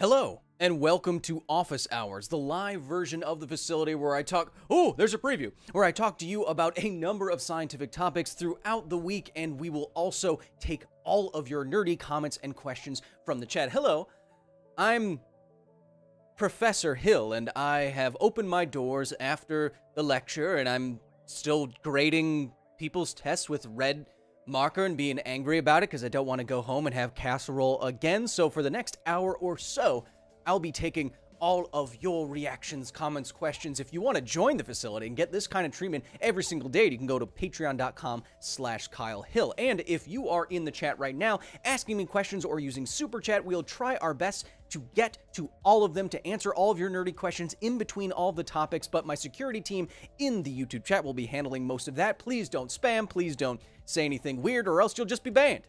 Hello, and welcome to Office Hours, the live version of the facility where I talk. Oh, there's a preview where I talk to you about a number of scientific topics throughout the week, and we will also take all of your nerdy comments and questions from the chat. Hello, I'm Professor Hill, and I have opened my doors after the lecture, and I'm still grading people's tests with red marker and being angry about it because I don't want to go home and have casserole again. So for the next hour or so, I'll be taking all of your reactions, comments, questions. If you want to join the facility and get this kind of treatment every single day, you can go to patreon.com slash Kyle Hill. And if you are in the chat right now asking me questions or using super chat, we'll try our best to get to all of them to answer all of your nerdy questions in between all the topics. But my security team in the YouTube chat will be handling most of that. Please don't spam. Please don't say anything weird or else you'll just be banned.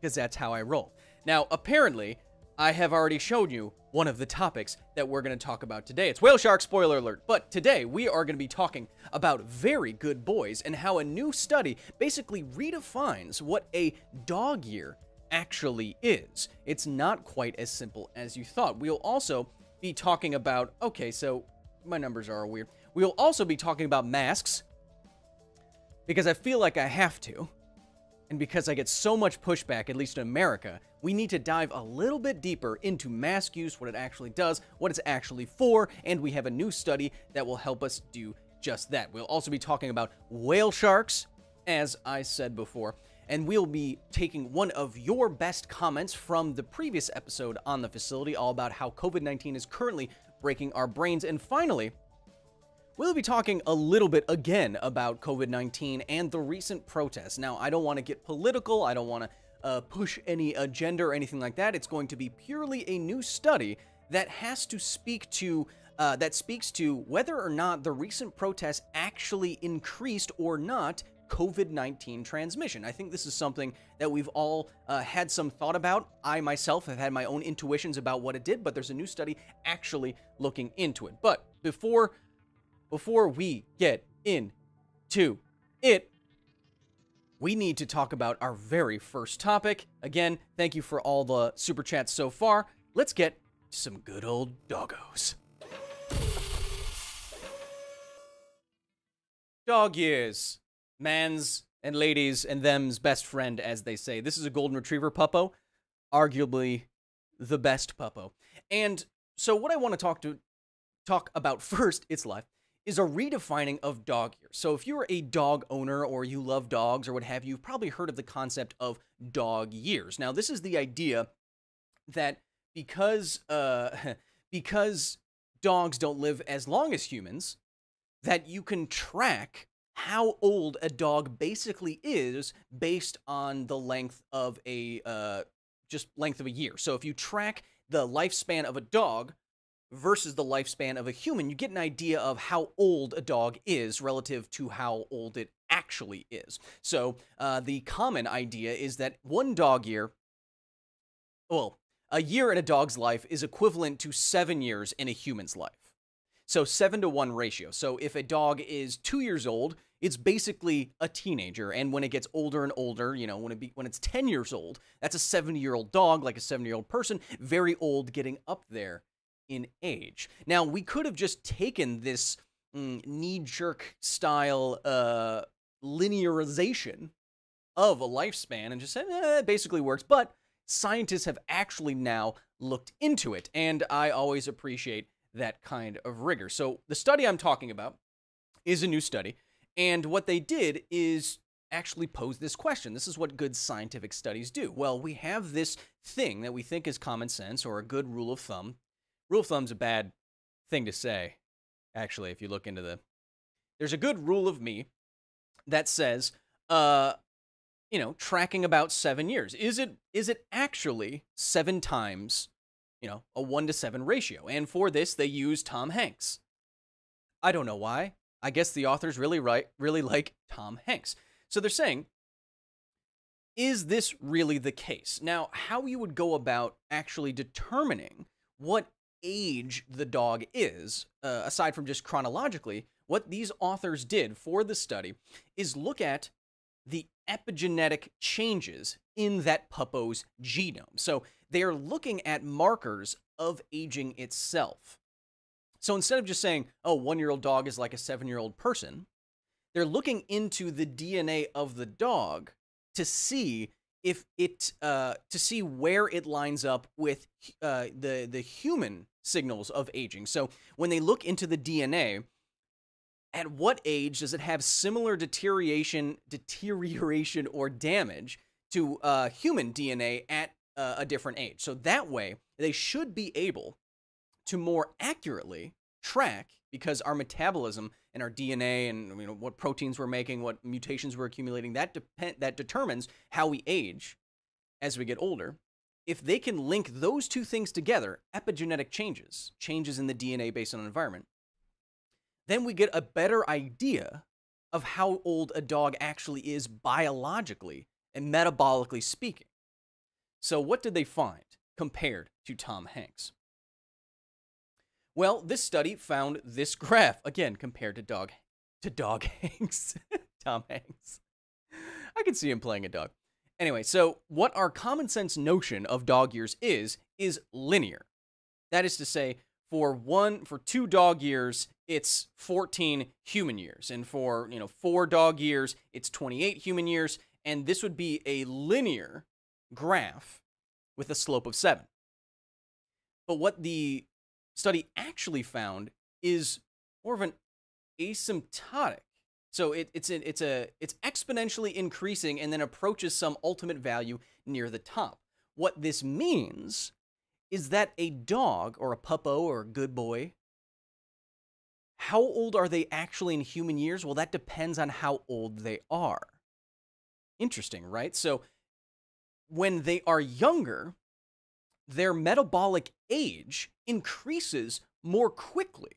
Because that's how I roll. Now, apparently, I have already shown you one of the topics that we're going to talk about today. It's whale shark spoiler alert. But today we are going to be talking about very good boys and how a new study basically redefines what a dog year actually is. It's not quite as simple as you thought. We'll also be talking about okay, so my numbers are weird. We'll also be talking about masks because I feel like I have to. And because I get so much pushback, at least in America, we need to dive a little bit deeper into mask use, what it actually does, what it's actually for, and we have a new study that will help us do just that. We'll also be talking about whale sharks, as I said before, and we'll be taking one of your best comments from the previous episode on the facility, all about how COVID 19 is currently breaking our brains. And finally, We'll be talking a little bit again about COVID 19 and the recent protests. Now, I don't want to get political, I don't want to uh, push any agenda or anything like that. It's going to be purely a new study that has to speak to. Uh, that speaks to whether or not the recent protests actually increased or not COVID 19 transmission. I think this is something that we've all uh, had some thought about. I myself have had my own intuitions about what it did, but there's a new study actually looking into it. But before before we get into it, we need to talk about our very first topic. Again, thank you for all the super chats so far. Let's get some good old doggos. Dog years. Man's and ladies and them's best friend, as they say. This is a golden retriever puppo, arguably the best puppo. And so what I want to talk to talk about first, it's life, is a redefining of dog years. So if you're a dog owner or you love dogs or what have you, you've probably heard of the concept of dog years. Now, this is the idea that because uh, because dogs don't live as long as humans, that you can track how old a dog basically is based on the length of a uh, just length of a year. So if you track the lifespan of a dog versus the lifespan of a human, you get an idea of how old a dog is relative to how old it actually is. So uh, the common idea is that one dog year, well, a year in a dog's life is equivalent to seven years in a human's life. So seven to one ratio. So if a dog is two years old, it's basically a teenager. And when it gets older and older, you know, when it be, when it's 10 years old, that's a 70 year old dog, like a 70 year old person, very old getting up there in age. Now, we could have just taken this mm, knee jerk style uh, linearization of a lifespan and just said, eh, it basically works. But scientists have actually now looked into it, and I always appreciate that kind of rigor. So, the study I'm talking about is a new study, and what they did is actually pose this question. This is what good scientific studies do. Well, we have this thing that we think is common sense or a good rule of thumb rule of thumb's a bad thing to say, actually, if you look into the. There's a good rule of me that says, uh, you know, tracking about seven years. Is it is it actually seven times, you know, a one to seven ratio? And for this, they use Tom Hanks. I don't know why. I guess the authors really right really like Tom Hanks. So they're saying, is this really the case? Now, how you would go about actually determining what age the dog is, uh, aside from just chronologically, what these authors did for the study is look at the epigenetic changes in that puppo's genome. So they are looking at markers of aging itself. So instead of just saying, oh, one year old dog is like a seven year old person, they're looking into the DNA of the dog to see if it uh, to see where it lines up with uh, the the human signals of aging. So when they look into the DNA, at what age does it have similar deterioration, deterioration or damage to uh, human DNA at uh, a different age? So that way, they should be able to more accurately track because our metabolism and our DNA and you know what proteins we're making, what mutations we're accumulating, that depend that determines how we age as we get older. If they can link those two things together, epigenetic changes, changes in the DNA based on environment, then we get a better idea of how old a dog actually is biologically and metabolically speaking. So, what did they find compared to Tom Hanks? Well, this study found this graph again compared to dog to dog Hanks, Tom Hanks. I can see him playing a dog. Anyway, so what our common sense notion of dog years is is linear. That is to say, for one for two dog years, it's 14 human years, and for you know four dog years, it's 28 human years, and this would be a linear graph with a slope of seven. But what the study actually found is more of an asymptotic. So it, it's a, it's a it's exponentially increasing and then approaches some ultimate value near the top. What this means is that a dog or a puppo or a good boy how old are they actually in human years? Well, that depends on how old they are. Interesting, right? So when they are younger, their metabolic age increases more quickly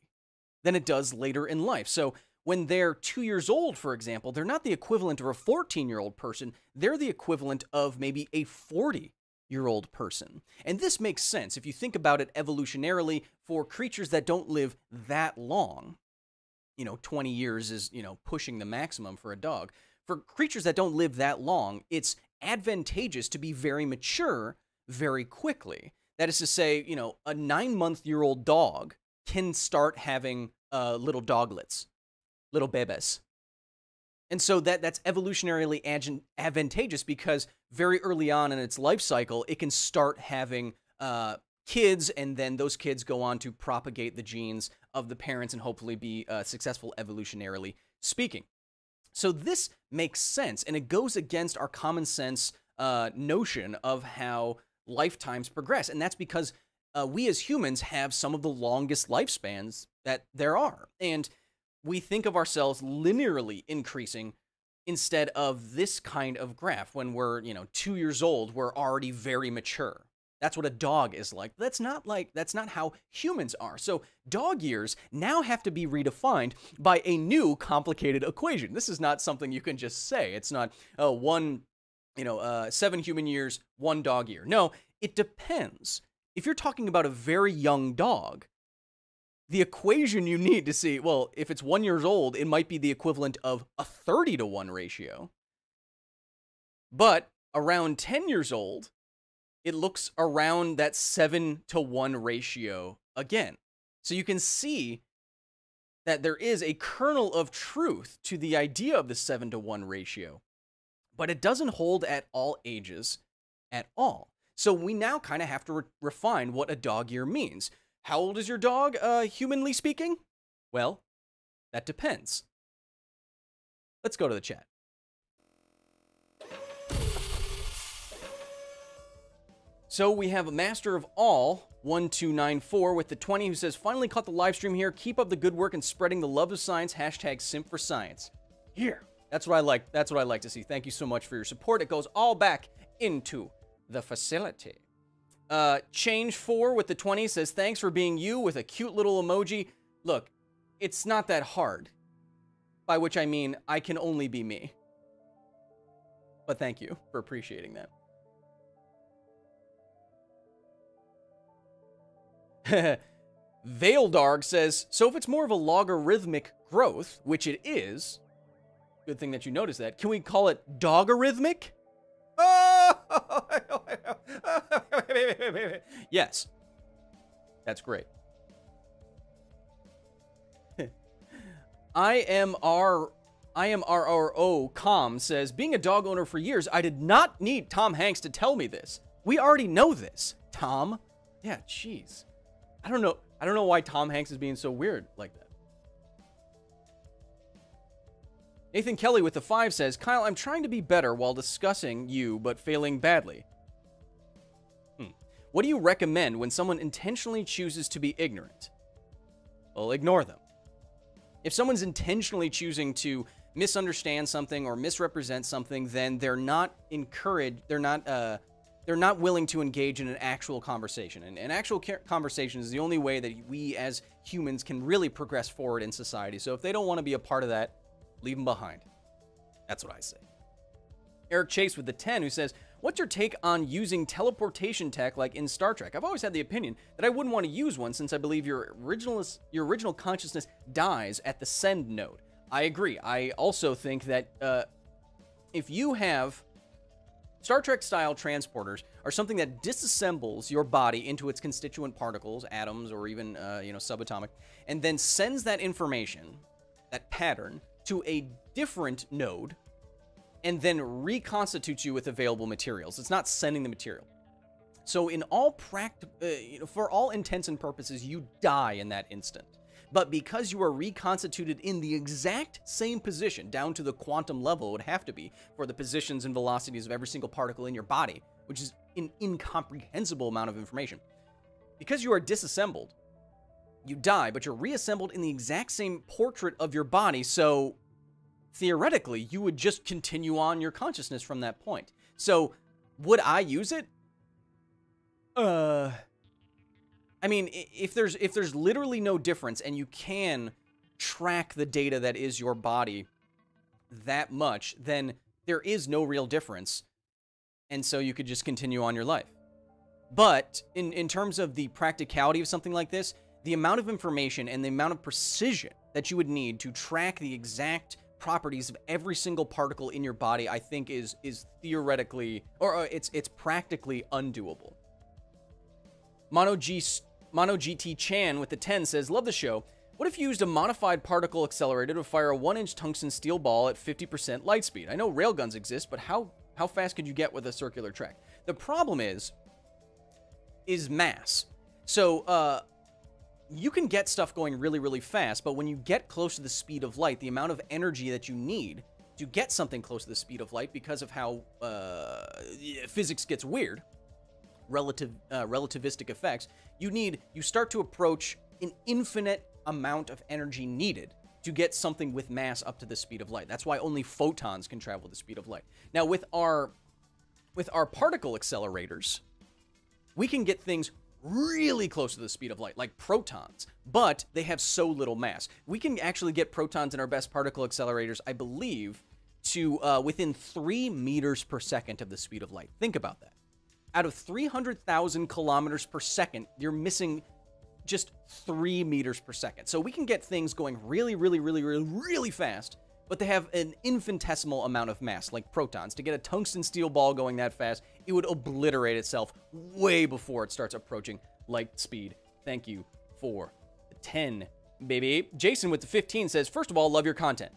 than it does later in life. So when they're two years old, for example, they're not the equivalent of a 14 year old person, they're the equivalent of maybe a 40 year old person. And this makes sense if you think about it evolutionarily for creatures that don't live that long. You know, 20 years is, you know, pushing the maximum for a dog. For creatures that don't live that long, it's advantageous to be very mature very quickly. That is to say, you know, a nine month year old dog can start having uh, little doglets, little bebes. And so that that's evolutionarily advantageous because very early on in its life cycle, it can start having uh, kids, and then those kids go on to propagate the genes of the parents and hopefully be uh, successful evolutionarily speaking. So this makes sense, and it goes against our common sense uh, notion of how lifetimes progress. And that's because uh, we as humans have some of the longest lifespans that there are. And we think of ourselves linearly increasing instead of this kind of graph. When we're, you know, two years old, we're already very mature. That's what a dog is like. That's not like, that's not how humans are. So dog years now have to be redefined by a new complicated equation. This is not something you can just say. It's not, oh, one you know, uh, seven human years, one dog year. No, it depends. If you're talking about a very young dog, the equation you need to see, well, if it's one years old, it might be the equivalent of a 30 to 1 ratio. But around 10 years old, it looks around that 7 to 1 ratio again. So you can see that there is a kernel of truth to the idea of the 7 to 1 ratio but it doesn't hold at all ages at all. So we now kind of have to re- refine what a dog year means. How old is your dog, uh, humanly speaking? Well, that depends. Let's go to the chat. So we have a master of all, 1294, with the 20 who says, Finally caught the live stream here. Keep up the good work and spreading the love of science. Hashtag simp for science. Here. That's what I like. That's what I like to see. Thank you so much for your support. It goes all back into the facility. Uh, Change 4 with the 20 says, Thanks for being you with a cute little emoji. Look, it's not that hard. By which I mean, I can only be me. But thank you for appreciating that. Veildarg says, So if it's more of a logarithmic growth, which it is, Good thing that you noticed that. Can we call it dogarithmic? yes. That's great. IMR IMRRO Com says, being a dog owner for years, I did not need Tom Hanks to tell me this. We already know this, Tom. Yeah, jeez. I don't know. I don't know why Tom Hanks is being so weird like that. Nathan Kelly with the five says, Kyle, I'm trying to be better while discussing you, but failing badly. Hmm. What do you recommend when someone intentionally chooses to be ignorant? Well, ignore them. If someone's intentionally choosing to misunderstand something or misrepresent something, then they're not encouraged. They're not. Uh, they're not willing to engage in an actual conversation. And an actual conversation is the only way that we as humans can really progress forward in society. So if they don't want to be a part of that, leave them behind. That's what I say. Eric Chase with the 10 who says, What's your take on using teleportation tech like in Star Trek? I've always had the opinion that I wouldn't want to use one since I believe your original, your original consciousness dies at the send node. I agree. I also think that uh, if you have Star Trek style transporters are something that disassembles your body into its constituent particles, atoms, or even uh, you know subatomic, and then sends that information, that pattern, to a different node, and then reconstitutes you with available materials. It's not sending the material. So in all pract, uh, you know, for all intents and purposes, you die in that instant. But because you are reconstituted in the exact same position, down to the quantum level it would have to be for the positions and velocities of every single particle in your body, which is an incomprehensible amount of information. Because you are disassembled, you die, but you're reassembled in the exact same portrait of your body, so theoretically, you would just continue on your consciousness from that point. So, would I use it? Uh, I mean, if there's if there's literally no difference and you can track the data that is your body that much, then there is no real difference. And so you could just continue on your life. But in, in terms of the practicality of something like this, the amount of information and the amount of precision that you would need to track the exact properties of every single particle in your body, I think is is theoretically or uh, it's it's practically undoable. Mono G Mono GT Chan with the 10 says, Love the show. What if you used a modified particle accelerator to fire a 1-inch tungsten steel ball at 50% light speed? I know railguns exist, but how, how fast could you get with a circular track? The problem is, is mass. So, uh, you can get stuff going really, really fast, but when you get close to the speed of light, the amount of energy that you need to get something close to the speed of light because of how uh, physics gets weird, relative uh, relativistic effects, you need you start to approach an infinite amount of energy needed to get something with mass up to the speed of light. That's why only photons can travel the speed of light. Now with our with our particle accelerators, we can get things really close to the speed of light, like protons, but they have so little mass. We can actually get protons in our best particle accelerators, I believe, to uh, within three meters per second of the speed of light. Think about that out of 300,000 kilometers per second, you're missing just three meters per second. So we can get things going really, really, really, really, really fast, but they have an infinitesimal amount of mass, like protons. To get a tungsten steel ball going that fast, it would obliterate itself way before it starts approaching light speed. Thank you for 10, baby. Jason with the 15 says, First of all, love your content.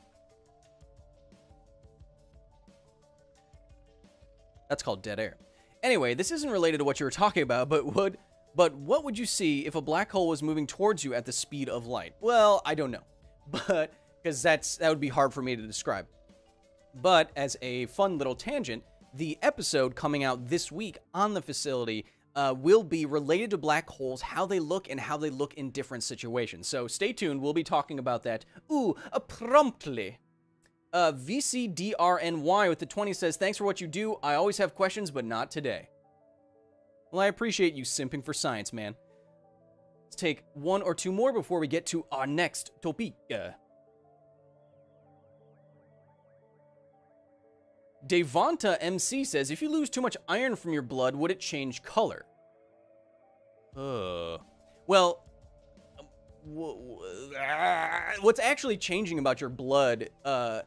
That's called dead air. Anyway, this isn't related to what you were talking about, but would but what would you see if a black hole was moving towards you at the speed of light? Well, I don't know. But because that's that would be hard for me to describe. But as a fun little tangent, the episode coming out this week on the facility uh, will be related to black holes, how they look, and how they look in different situations. So stay tuned. We'll be talking about that. Ooh, uh, promptly. Uh, VCDRNY with the 20 says, Thanks for what you do. I always have questions, but not today. Well, I appreciate you simping for science, man. Let's take one or two more before we get to our next topic. Devonta MC says, if you lose too much iron from your blood, would it change color? Uh, well, what's actually changing about your blood uh,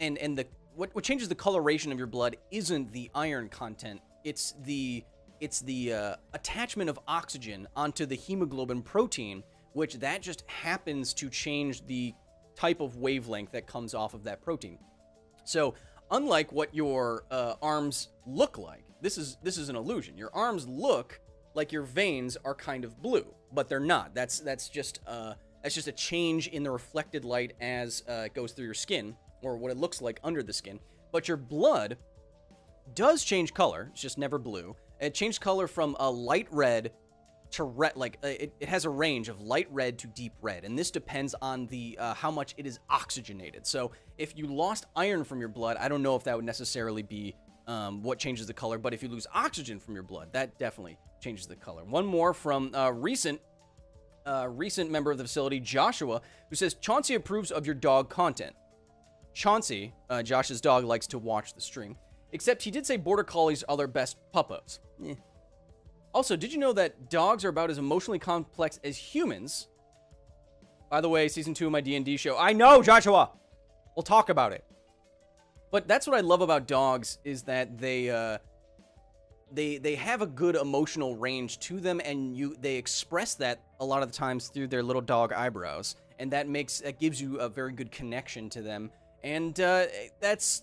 and and the what, what changes the coloration of your blood isn't the iron content it's the it's the uh, attachment of oxygen onto the hemoglobin protein, which that just happens to change the type of wavelength that comes off of that protein. So, unlike what your uh, arms look like, this is this is an illusion. Your arms look like your veins are kind of blue, but they're not. That's that's just uh, that's just a change in the reflected light as uh, it goes through your skin, or what it looks like under the skin. But your blood does change color. It's just never blue. It changed color from a light red to red. Like uh, it, it has a range of light red to deep red, and this depends on the uh, how much it is oxygenated. So if you lost iron from your blood, I don't know if that would necessarily be um, what changes the color. But if you lose oxygen from your blood, that definitely changes the color. One more from uh, recent uh, recent member of the facility, Joshua, who says Chauncey approves of your dog content. Chauncey, uh, Josh's dog, likes to watch the stream. Except he did say border collies are their best puppos. Eh. Also, did you know that dogs are about as emotionally complex as humans? By the way, season two of my D&D show. I know, Joshua. We'll talk about it. But that's what I love about dogs is that they uh, they they have a good emotional range to them, and you they express that a lot of the times through their little dog eyebrows, and that makes that gives you a very good connection to them, and uh, that's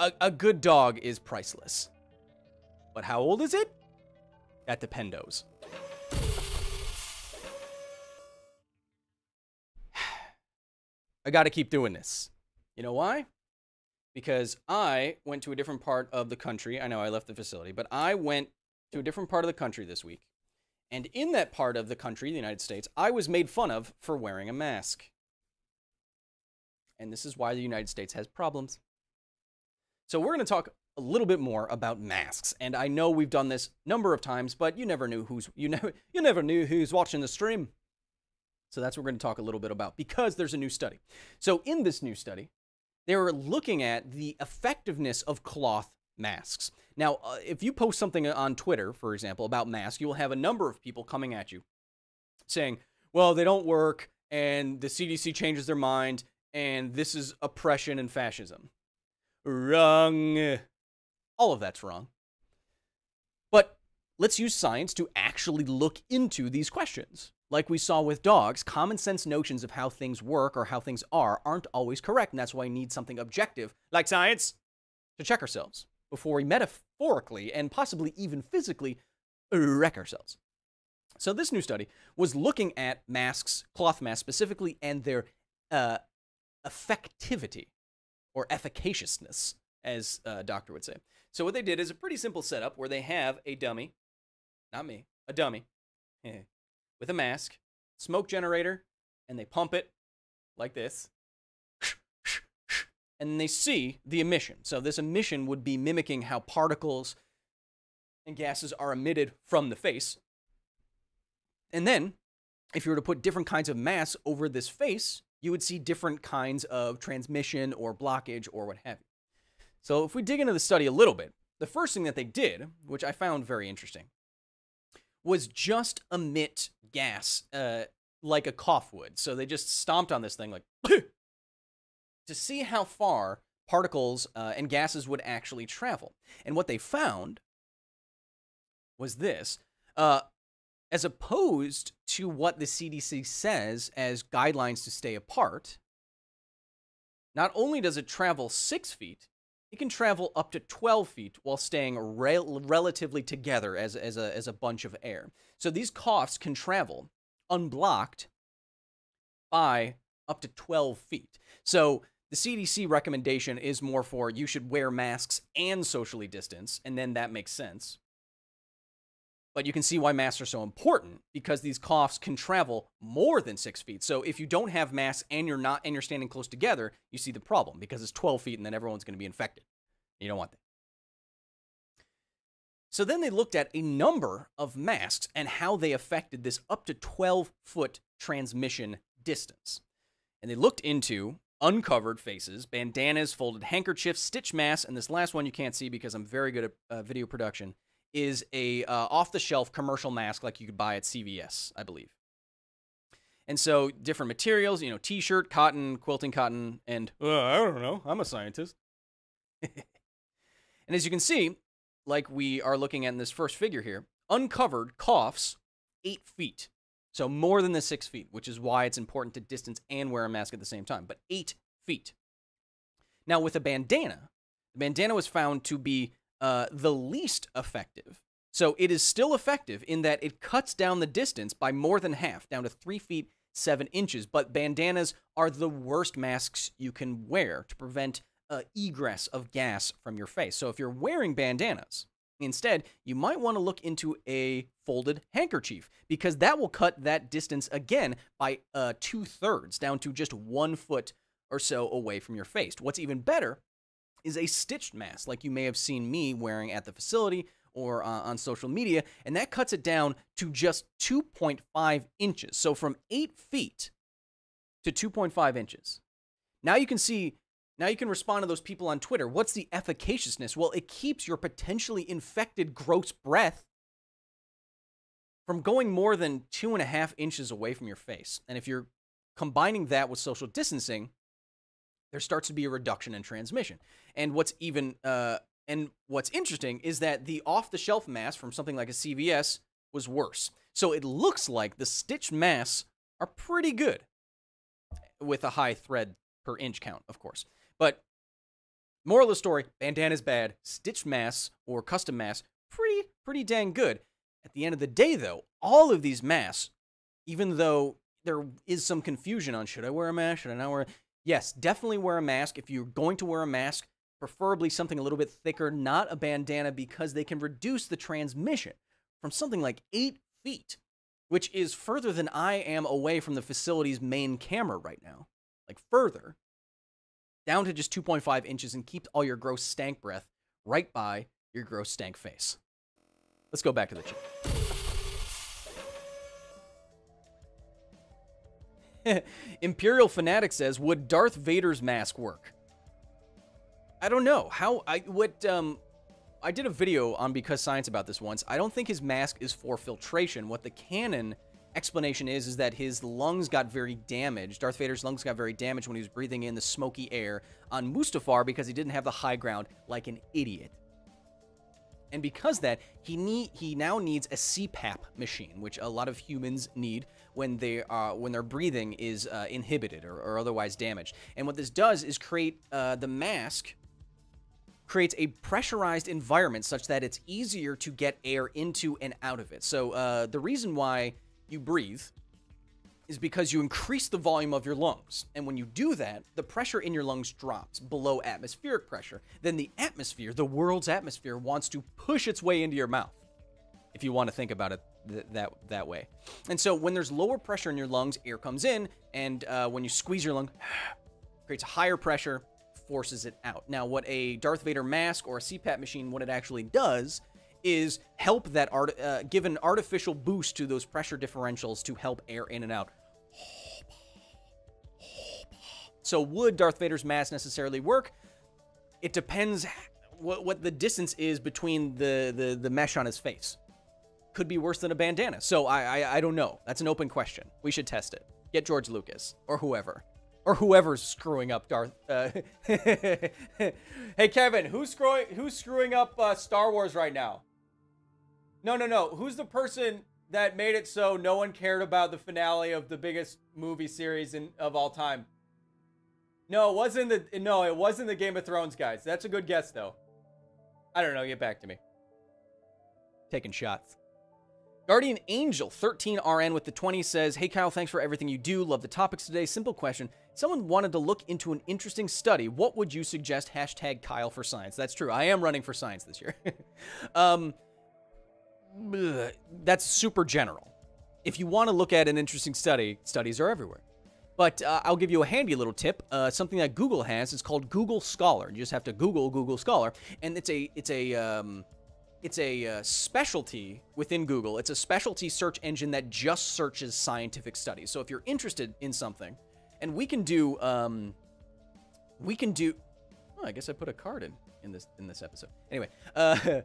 a, a good dog is priceless. But how old is it? That dependos. I got to keep doing this. You know why? because I went to a different part of the country. I know I left the facility, but I went to a different part of the country this week. And in that part of the country, the United States, I was made fun of for wearing a mask. And this is why the United States has problems. So we're going to talk a little bit more about masks. And I know we've done this number of times, but you never knew who's you never you never knew who's watching the stream. So that's what we're going to talk a little bit about because there's a new study. So in this new study, they were looking at the effectiveness of cloth masks. Now, uh, if you post something on Twitter, for example, about masks, you will have a number of people coming at you saying, well, they don't work, and the CDC changes their mind, and this is oppression and fascism. Wrong. All of that's wrong. But let's use science to actually look into these questions. Like we saw with dogs, common sense notions of how things work or how things are aren't always correct, and that's why we need something objective, like science, to check ourselves before we metaphorically and possibly even physically wreck ourselves. So, this new study was looking at masks, cloth masks specifically, and their uh, effectivity or efficaciousness, as a doctor would say. So, what they did is a pretty simple setup where they have a dummy, not me, a dummy, eh, with a mask, smoke generator, and they pump it like this. And they see the emission. So this emission would be mimicking how particles and gases are emitted from the face. And then, if you were to put different kinds of mass over this face, you would see different kinds of transmission or blockage or what have you. So, if we dig into the study a little bit, the first thing that they did, which I found very interesting, was just emit gas uh, like a cough would. So they just stomped on this thing like to see how far particles uh, and gases would actually travel. And what they found was this. Uh, as opposed to what the CDC says as guidelines to stay apart, not only does it travel six feet, it can travel up to 12 feet while staying rel- relatively together as, as, a, as a bunch of air. So these coughs can travel unblocked by up to 12 feet. So the CDC recommendation is more for you should wear masks and socially distance, and then that makes sense. But you can see why masks are so important because these coughs can travel more than six feet. So if you don't have masks and you're not and you're standing close together, you see the problem because it's 12 feet and then everyone's going to be infected. You don't want that. So then they looked at a number of masks and how they affected this up to 12 foot transmission distance. And they looked into uncovered faces, bandanas, folded handkerchiefs, stitch masks, and this last one you can't see because I'm very good at uh, video production is a uh, off-the-shelf commercial mask like you could buy at CVS, I believe. And so different materials, you know, t-shirt, cotton, quilting cotton, and uh, I don't know, I'm a scientist. and as you can see, like we are looking at in this first figure here, uncovered coughs eight feet. So more than the six feet, which is why it's important to distance and wear a mask at the same time, but eight feet. Now, with a bandana, the bandana was found to be uh, the least effective. So it is still effective in that it cuts down the distance by more than half, down to three feet, seven inches. But bandanas are the worst masks you can wear to prevent uh, egress of gas from your face. So if you're wearing bandanas, instead, you might want to look into a folded handkerchief because that will cut that distance again by uh, two thirds, down to just one foot or so away from your face. What's even better is a stitched mask, like you may have seen me wearing at the facility or uh, on social media, and that cuts it down to just 2.5 inches. So from 8 feet to 2.5 inches. Now you can see, now you can respond to those people on Twitter. What's the efficaciousness? Well, it keeps your potentially infected gross breath from going more than two and a half inches away from your face. And if you're combining that with social distancing, there starts to be a reduction in transmission. And what's even uh, and what's interesting is that the off-the-shelf mass from something like a CVS was worse. So it looks like the stitched masks are pretty good with a high thread per inch count, of course. But moral of the story, bandana's bad, stitched masks or custom masks pretty pretty dang good. At the end of the day though, all of these masks, even though there is some confusion on should I wear a mask, should I not wear Yes, definitely wear a mask. If you're going to wear a mask, preferably something a little bit thicker, not a bandana, because they can reduce the transmission from something like eight feet, which is further than I am away from the facility's main camera right now. Like further, down to just 2.5 inches and keep all your gross stank breath right by your gross stank face. Let's go back to the chat. Imperial Fanatic says, "Would Darth Vader's mask work?" I don't know how. I what um, I did a video on because science about this once. I don't think his mask is for filtration. What the canon explanation is is that his lungs got very damaged. Darth Vader's lungs got very damaged when he was breathing in the smoky air on Mustafar because he didn't have the high ground like an idiot. And because that, he need he now needs a CPAP machine, which a lot of humans need when they uh, when their breathing is uh, inhibited or, or, otherwise damaged. And what this does is create uh, the mask creates a pressurized environment such that it's easier to get air into and out of it. So uh, the reason why you breathe is because you increase the volume of your lungs. And when you do that, the pressure in your lungs drops below atmospheric pressure. Then the atmosphere, the world's atmosphere, wants to push its way into your mouth. If you want to think about it th that that way. And so when there's lower pressure in your lungs, air comes in, and uh, when you squeeze your lung, creates a higher pressure, forces it out. Now, what a Darth Vader mask or a CPAP machine, what it actually does is help that art, uh, give an artificial boost to those pressure differentials to help air in and out. So would Darth Vader's mask necessarily work? It depends what, what the distance is between the, the, the mesh on his face could be worse than a bandana. So I, I, I don't know. That's an open question. We should test it. Get George Lucas or whoever. Or whoever's screwing up Darth. Uh, hey Kevin, who's screwing who's screwing up uh, Star Wars right now? No, no, no. Who's the person that made it so no one cared about the finale of the biggest movie series in, of all time? No, it wasn't the no, it wasn't the Game of Thrones guys. That's a good guess though. I don't know. Get back to me. Taking shots. Guardian Angel 13RN with the 20 says, Hey Kyle, thanks for everything you do. Love the topics today. Simple question. Someone wanted to look into an interesting study. What would you suggest? Hashtag Kyle for science. That's true. I am running for science this year. um, that's super general. If you want to look at an interesting study, studies are everywhere. But uh, I'll give you a handy little tip. Uh, something that Google has is called Google Scholar. You just have to Google Google Scholar, and it's a it's a um, it's a uh, specialty within Google. It's a specialty search engine that just searches scientific studies. So if you're interested in something, and we can do, um, we can do. Oh, I guess I put a card in in this in this episode. Anyway, uh,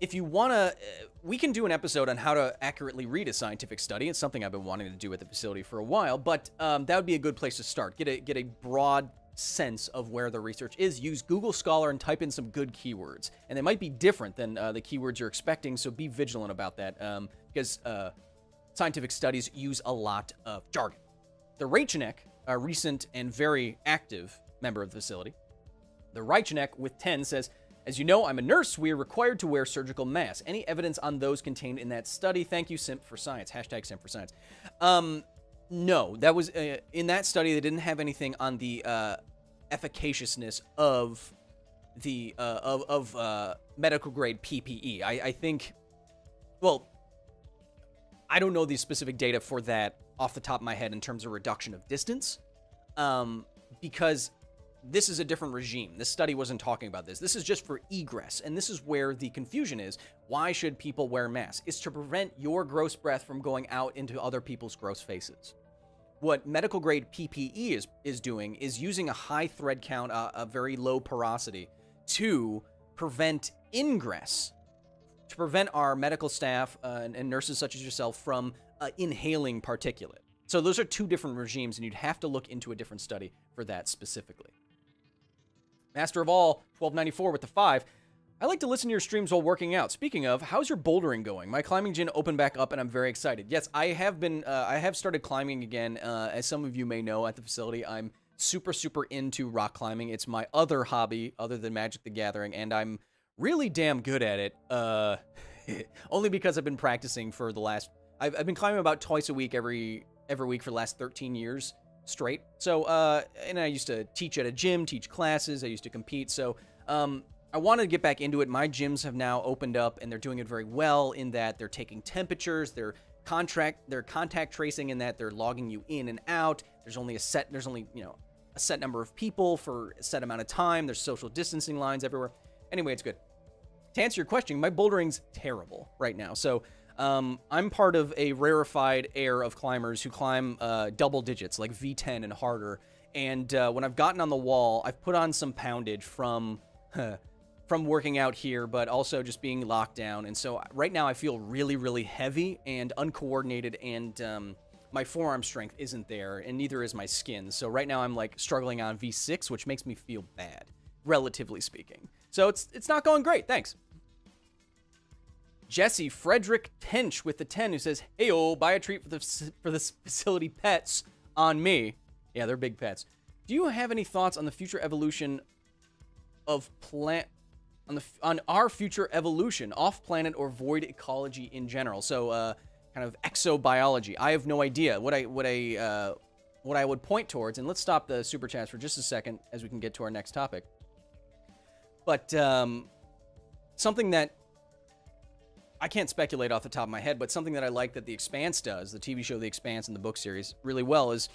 if you wanna, uh, we can do an episode on how to accurately read a scientific study. It's something I've been wanting to do at the facility for a while, but um, that would be a good place to start. Get a get a broad sense of where the research is, use Google Scholar and type in some good keywords. And they might be different than uh, the keywords you're expecting, so be vigilant about that um, because uh, scientific studies use a lot of jargon. The Reicheneck, a recent and very active member of the facility, the Reicheneck with 10 says, as you know, I'm a nurse. We are required to wear surgical masks. Any evidence on those contained in that study? Thank you, Simp for Science. Hashtag Simp for Science. Um, no, that was uh, in that study. They didn't have anything on the uh, efficaciousness of the uh, of of uh, medical grade PPE. I, I think, well, I don't know the specific data for that off the top of my head in terms of reduction of distance, um, because this is a different regime. This study wasn't talking about this. This is just for egress, and this is where the confusion is. Why should people wear masks? It's to prevent your gross breath from going out into other people's gross faces what medical grade PPE is is doing is using a high thread count, uh, a very low porosity, to prevent ingress, to prevent our medical staff uh, and, and, nurses such as yourself from uh, inhaling particulate. So those are two different regimes, and you'd have to look into a different study for that specifically. Master of all, 1294 with the five. I like to listen to your streams while working out. Speaking of, how's your bouldering going? My climbing gym opened back up and I'm very excited. Yes, I have been, uh, I have started climbing again. Uh, as some of you may know at the facility, I'm super, super into rock climbing. It's my other hobby other than Magic the Gathering, and I'm really damn good at it. Uh, only because I've been practicing for the last, I've, I've been climbing about twice a week every, every week for the last 13 years straight. So, uh, and I used to teach at a gym, teach classes, I used to compete. So, um, I wanted to get back into it. My gyms have now opened up and they're doing it very well in that they're taking temperatures, they're contract they're contact tracing in that they're logging you in and out. There's only a set there's only, you know, a set number of people for a set amount of time. There's social distancing lines everywhere. Anyway, it's good. To answer your question, my bouldering's terrible right now. So um, I'm part of a rarefied air of climbers who climb uh, double digits, like V10 and harder. And uh, when I've gotten on the wall, I've put on some poundage from from working out here, but also just being locked down. And so right now I feel really, really heavy and uncoordinated, and um, my forearm strength isn't there, and neither is my skin. So right now I'm like struggling on V6, which makes me feel bad, relatively speaking. So it's it's not going great. Thanks. Jesse Frederick Tench with the 10 who says, Hey, oh, buy a treat for the, for the facility pets on me. Yeah, they're big pets. Do you have any thoughts on the future evolution of plant on the on our future evolution, off-planet or void ecology in general. So, uh, kind of exobiology. I have no idea what I what I uh, what I would point towards. And let's stop the super chats for just a second as we can get to our next topic. But um, something that I can't speculate off the top of my head, but something that I like that The Expanse does, the TV show The Expanse and the book series, really well is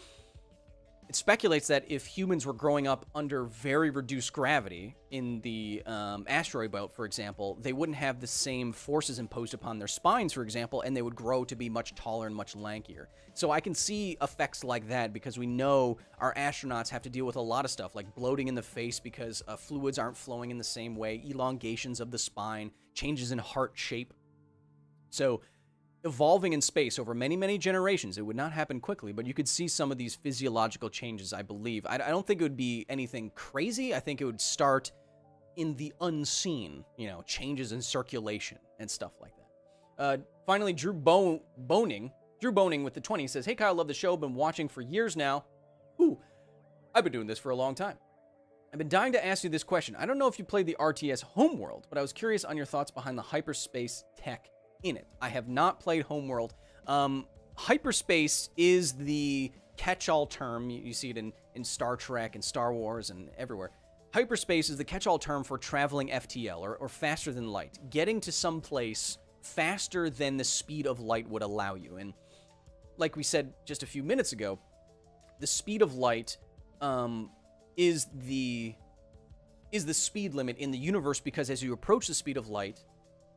it speculates that if humans were growing up under very reduced gravity in the um, asteroid belt, for example, they wouldn't have the same forces imposed upon their spines, for example, and they would grow to be much taller and much lankier. So I can see effects like that because we know our astronauts have to deal with a lot of stuff like bloating in the face because uh, fluids aren't flowing in the same way, elongations of the spine, changes in heart shape. So evolving in space over many, many generations. It would not happen quickly, but you could see some of these physiological changes, I believe. I, I don't think it would be anything crazy. I think it would start in the unseen, you know, changes in circulation and stuff like that. Uh, finally, Drew Bo- Boning, Drew Boning with the 20 says, Hey Kyle, love the show. Been watching for years now. Ooh, I've been doing this for a long time. I've been dying to ask you this question. I don't know if you played the RTS Homeworld, but I was curious on your thoughts behind the hyperspace tech in it. I have not played Homeworld. Um, hyperspace is the catch-all term. You, see it in, in Star Trek and Star Wars and everywhere. Hyperspace is the catch-all term for traveling FTL, or, or faster than light. Getting to some place faster than the speed of light would allow you. And like we said just a few minutes ago, the speed of light um, is the is the speed limit in the universe because as you approach the speed of light,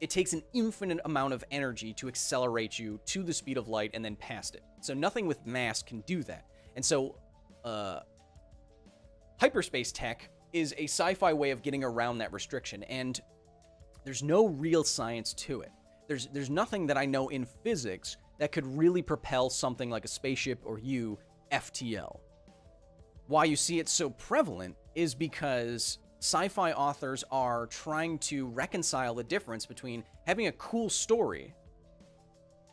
it takes an infinite amount of energy to accelerate you to the speed of light and then past it. So nothing with mass can do that. And so, uh, hyperspace tech is a sci-fi way of getting around that restriction, and there's no real science to it. There's there's nothing that I know in physics that could really propel something like a spaceship or you FTL. why you see it so prevalent is because sci fi authors are trying to reconcile the difference between having a cool story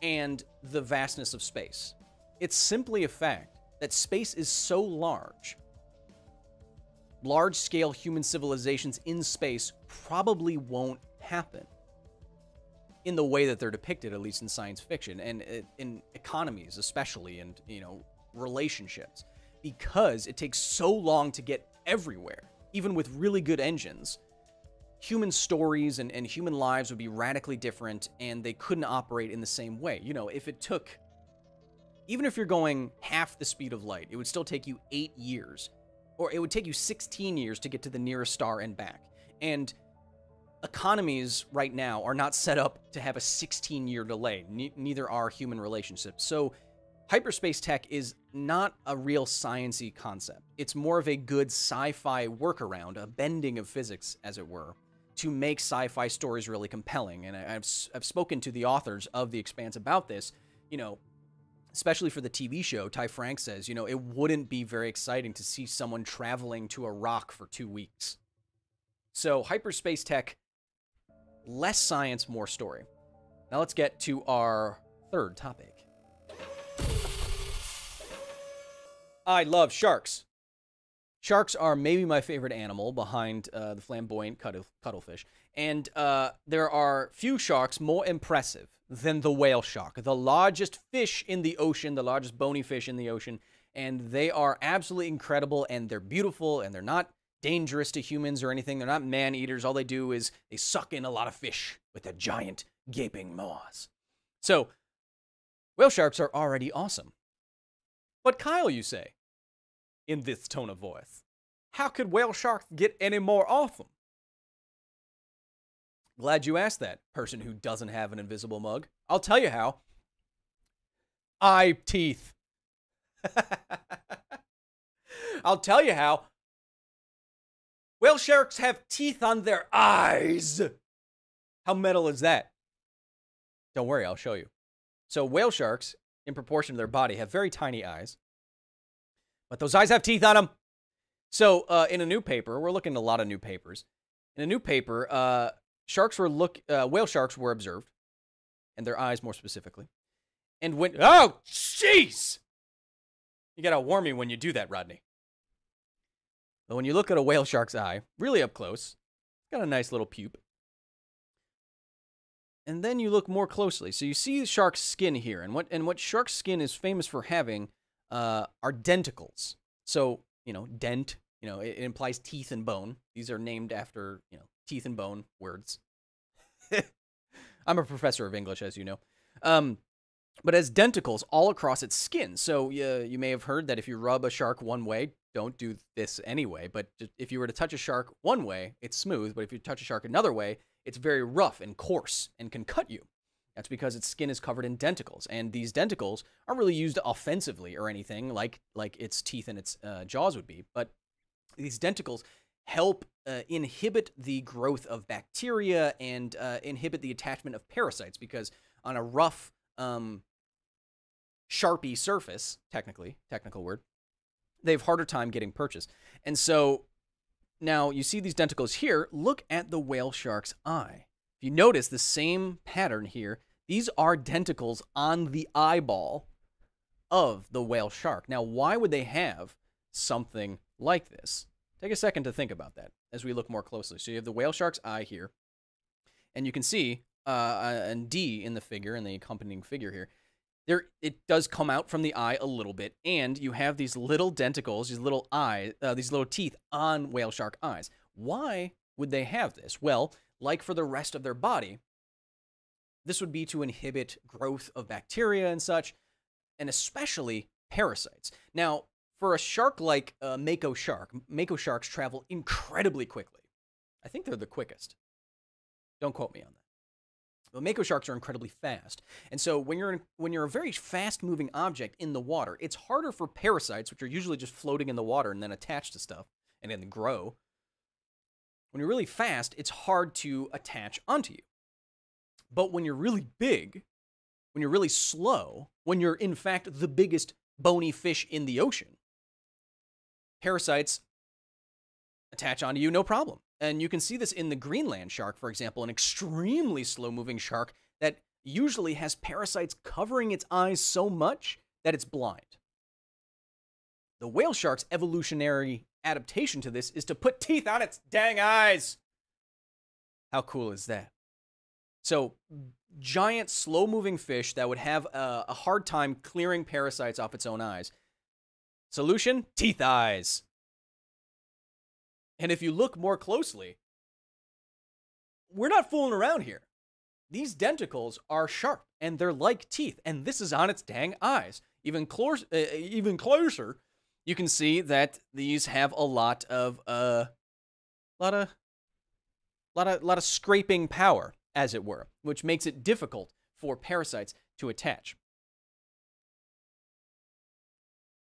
and the vastness of space. It's simply a fact that space is so large. Large scale human civilizations in space probably won't happen in the way that they're depicted, at least in science fiction and uh, in economies, especially, and you know, relationships, because it takes so long to get everywhere, even with really good engines. Human stories and, and human lives would be radically different, and they couldn't operate in the same way. You know, if it took, even if you're going half the speed of light, it would still take you eight years, or it would take you 16 years to get to the nearest star and back. And economies right now are not set up to have a 16 year delay. Ne- neither are human relationships. So hyperspace tech is not a real sciency concept. It's more of a good sci-fi workaround, a bending of physics, as it were, to make sci-fi stories really compelling. And I've I've spoken to the authors of The Expanse about this. You know, especially for the TV show, Ty Franck says, you know, it wouldn't be very exciting to see someone traveling to a rock for two weeks. So hyperspace tech Less science, more story. Now let's get to our third topic. I love sharks. Sharks are maybe my favorite animal behind uh, the flamboyant cuttle- cuttlefish. And uh, there are few sharks more impressive than the whale shark, the largest fish in the ocean, the largest bony fish in the ocean. And they are absolutely incredible and they're beautiful and they're not dangerous to humans or anything. They're not man eaters. All they do is they suck in a lot of fish with their giant gaping maws. So, whale sharks are already awesome. But Kyle, you say, in this tone of voice, how could whale sharks get any more awesome? Glad you asked that, person who doesn't have an invisible mug. I'll tell you how. Eye teeth. I'll tell you how. Whale sharks have teeth on their eyes. How metal is that? Don't worry, I'll show you. So, whale sharks, in proportion to their body, have very tiny eyes. But those eyes have teeth on them. So, uh, in a new paper, we're looking at a lot of new papers. In a new paper, uh, sharks were look uh, whale sharks were observed, and their eyes more specifically. And when oh jeez, you gotta warn me when you do that, Rodney. But when you look at a whale shark's eye, really up close, it's got a nice little pupe. And then you look more closely. So you see the shark's skin here. And what and what shark skin is famous for having uh, are denticles. So, you know, dent, you know, it, it implies teeth and bone. These are named after, you know, teeth and bone words. I'm a professor of English, as you know. Um, but as denticles all across its skin. So uh, you may have heard that if you rub a shark one way, don't do this anyway. But if you were to touch a shark one way, it's smooth. But if you touch a shark another way, it's very rough and coarse and can cut you. That's because its skin is covered in denticles, and these denticles aren't really used offensively or anything like like its teeth and its uh, jaws would be. But these denticles help uh, inhibit the growth of bacteria and uh, inhibit the attachment of parasites because on a rough um, sharpie surface, technically, technical word, they have harder time getting purchased. And so now you see these denticles here. Look at the whale shark's eye. If you notice the same pattern here, these are denticles on the eyeball of the whale shark. Now, why would they have something like this? Take a second to think about that as we look more closely. So you have the whale shark's eye here, and you can see uh, a D in the figure, in the accompanying figure here there it does come out from the eye a little bit and you have these little denticles these little eye uh, these little teeth on whale shark eyes why would they have this well like for the rest of their body this would be to inhibit growth of bacteria and such and especially parasites now for a shark like uh, mako shark mako sharks travel incredibly quickly i think they're the quickest don't quote me on that but mako sharks are incredibly fast, and so when you're in, when you're a very fast-moving object in the water, it's harder for parasites, which are usually just floating in the water and then attached to stuff and then grow. When you're really fast, it's hard to attach onto you. But when you're really big, when you're really slow, when you're in fact the biggest bony fish in the ocean, parasites attach onto you no problem. And you can see this in the Greenland shark, for example, an extremely slow moving shark that usually has parasites covering its eyes so much that it's blind. The whale shark's evolutionary adaptation to this is to put teeth on its dang eyes. How cool is that? So, giant, slow moving fish that would have a, a, hard time clearing parasites off its own eyes. Solution teeth eyes. And if you look more closely, we're not fooling around here. These denticles are sharp and they're like teeth, and this is on its dang eyes. Even, close, uh, even closer, you can see that these have a lot of uh, lot of lot of lot of scraping power, as it were, which makes it difficult for parasites to attach.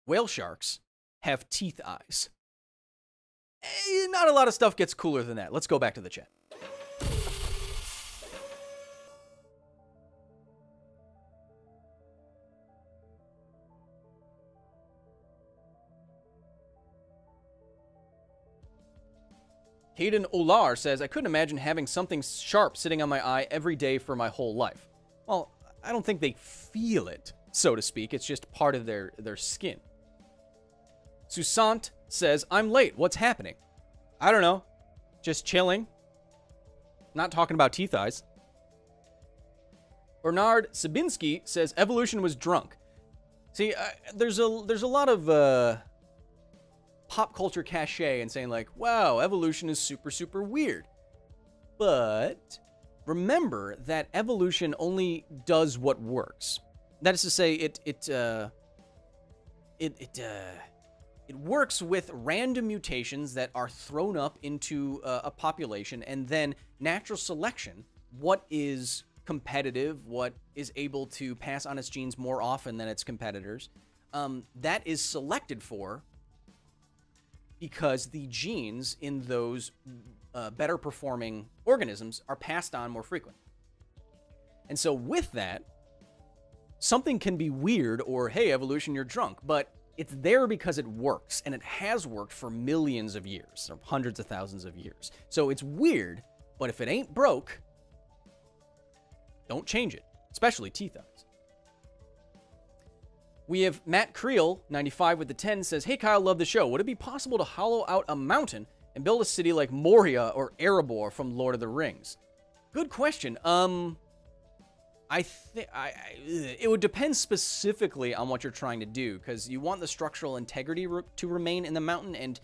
Whale sharks have teeth eyes. Eh, not a lot of stuff gets cooler than that. Let's go back to the chat. Hayden Olar says, I couldn't imagine having something sharp sitting on my eye every day for my whole life. Well, I don't think they feel it, so to speak. It's just part of their, their skin. Susant says, I'm late. What's happening? I don't know. Just chilling. Not talking about teeth eyes. Bernard Sabinski says evolution was drunk. See, there's a there's a lot of uh, pop culture cachet and saying like, "Wow, evolution is super super weird." But remember that evolution only does what works. That is to say, it it uh, it it uh, it works with random mutations that are thrown up into uh, a population and then natural selection, what is competitive, what is able to pass on its genes more often than its competitors, um, that is selected for because the genes in those uh, better performing organisms are passed on more frequently. And so, with that, something can be weird or, hey, evolution, you're drunk. But it's there because it works, and it has worked for millions of years, or hundreds of thousands of years. So it's weird, but if it ain't broke, don't change it, especially teeth eyes. We have Matt Creel, 95 with the 10, says, Hey Kyle, love the show. Would it be possible to hollow out a mountain and build a city like Moria or Erebor from Lord of the Rings? Good question. Um, I think I, it would depend specifically on what you're trying to do because you want the structural integrity re- to remain in the mountain, and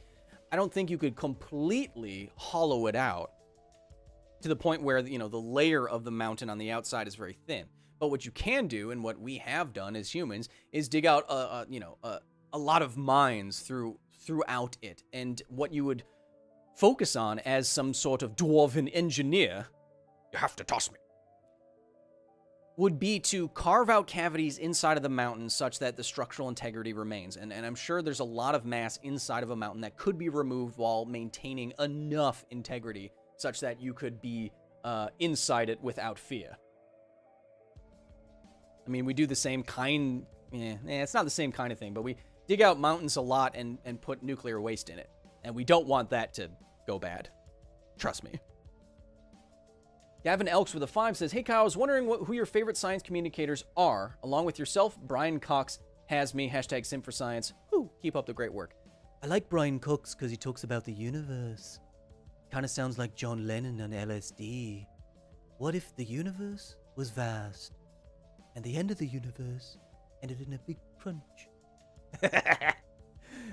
I don't think you could completely hollow it out to the point where you know the layer of the mountain on the outside is very thin. But what you can do, and what we have done as humans, is dig out a, a you know a, a lot of mines through throughout it, and what you would focus on as some sort of dwarven engineer. You have to toss me would be to carve out cavities inside of the mountain such that the structural integrity remains. And, and I'm sure there's a lot of mass inside of a mountain that could be removed while maintaining enough integrity such that you could be uh, inside it without fear. I mean, we do the same kind. Eh, eh, it's not the same kind of thing, but we dig out mountains a lot and, and put nuclear waste in it. And we don't want that to go bad. Trust me. Gavin Elks with a five says, Hey Kyle, I was wondering what, who your favorite science communicators are, along with yourself. Brian Cox has me. Hashtag Sim for Science. Woo, keep up the great work. I like Brian Cox because he talks about the universe. Kind of sounds like John Lennon on LSD. What if the universe was vast and the end of the universe ended in a big crunch?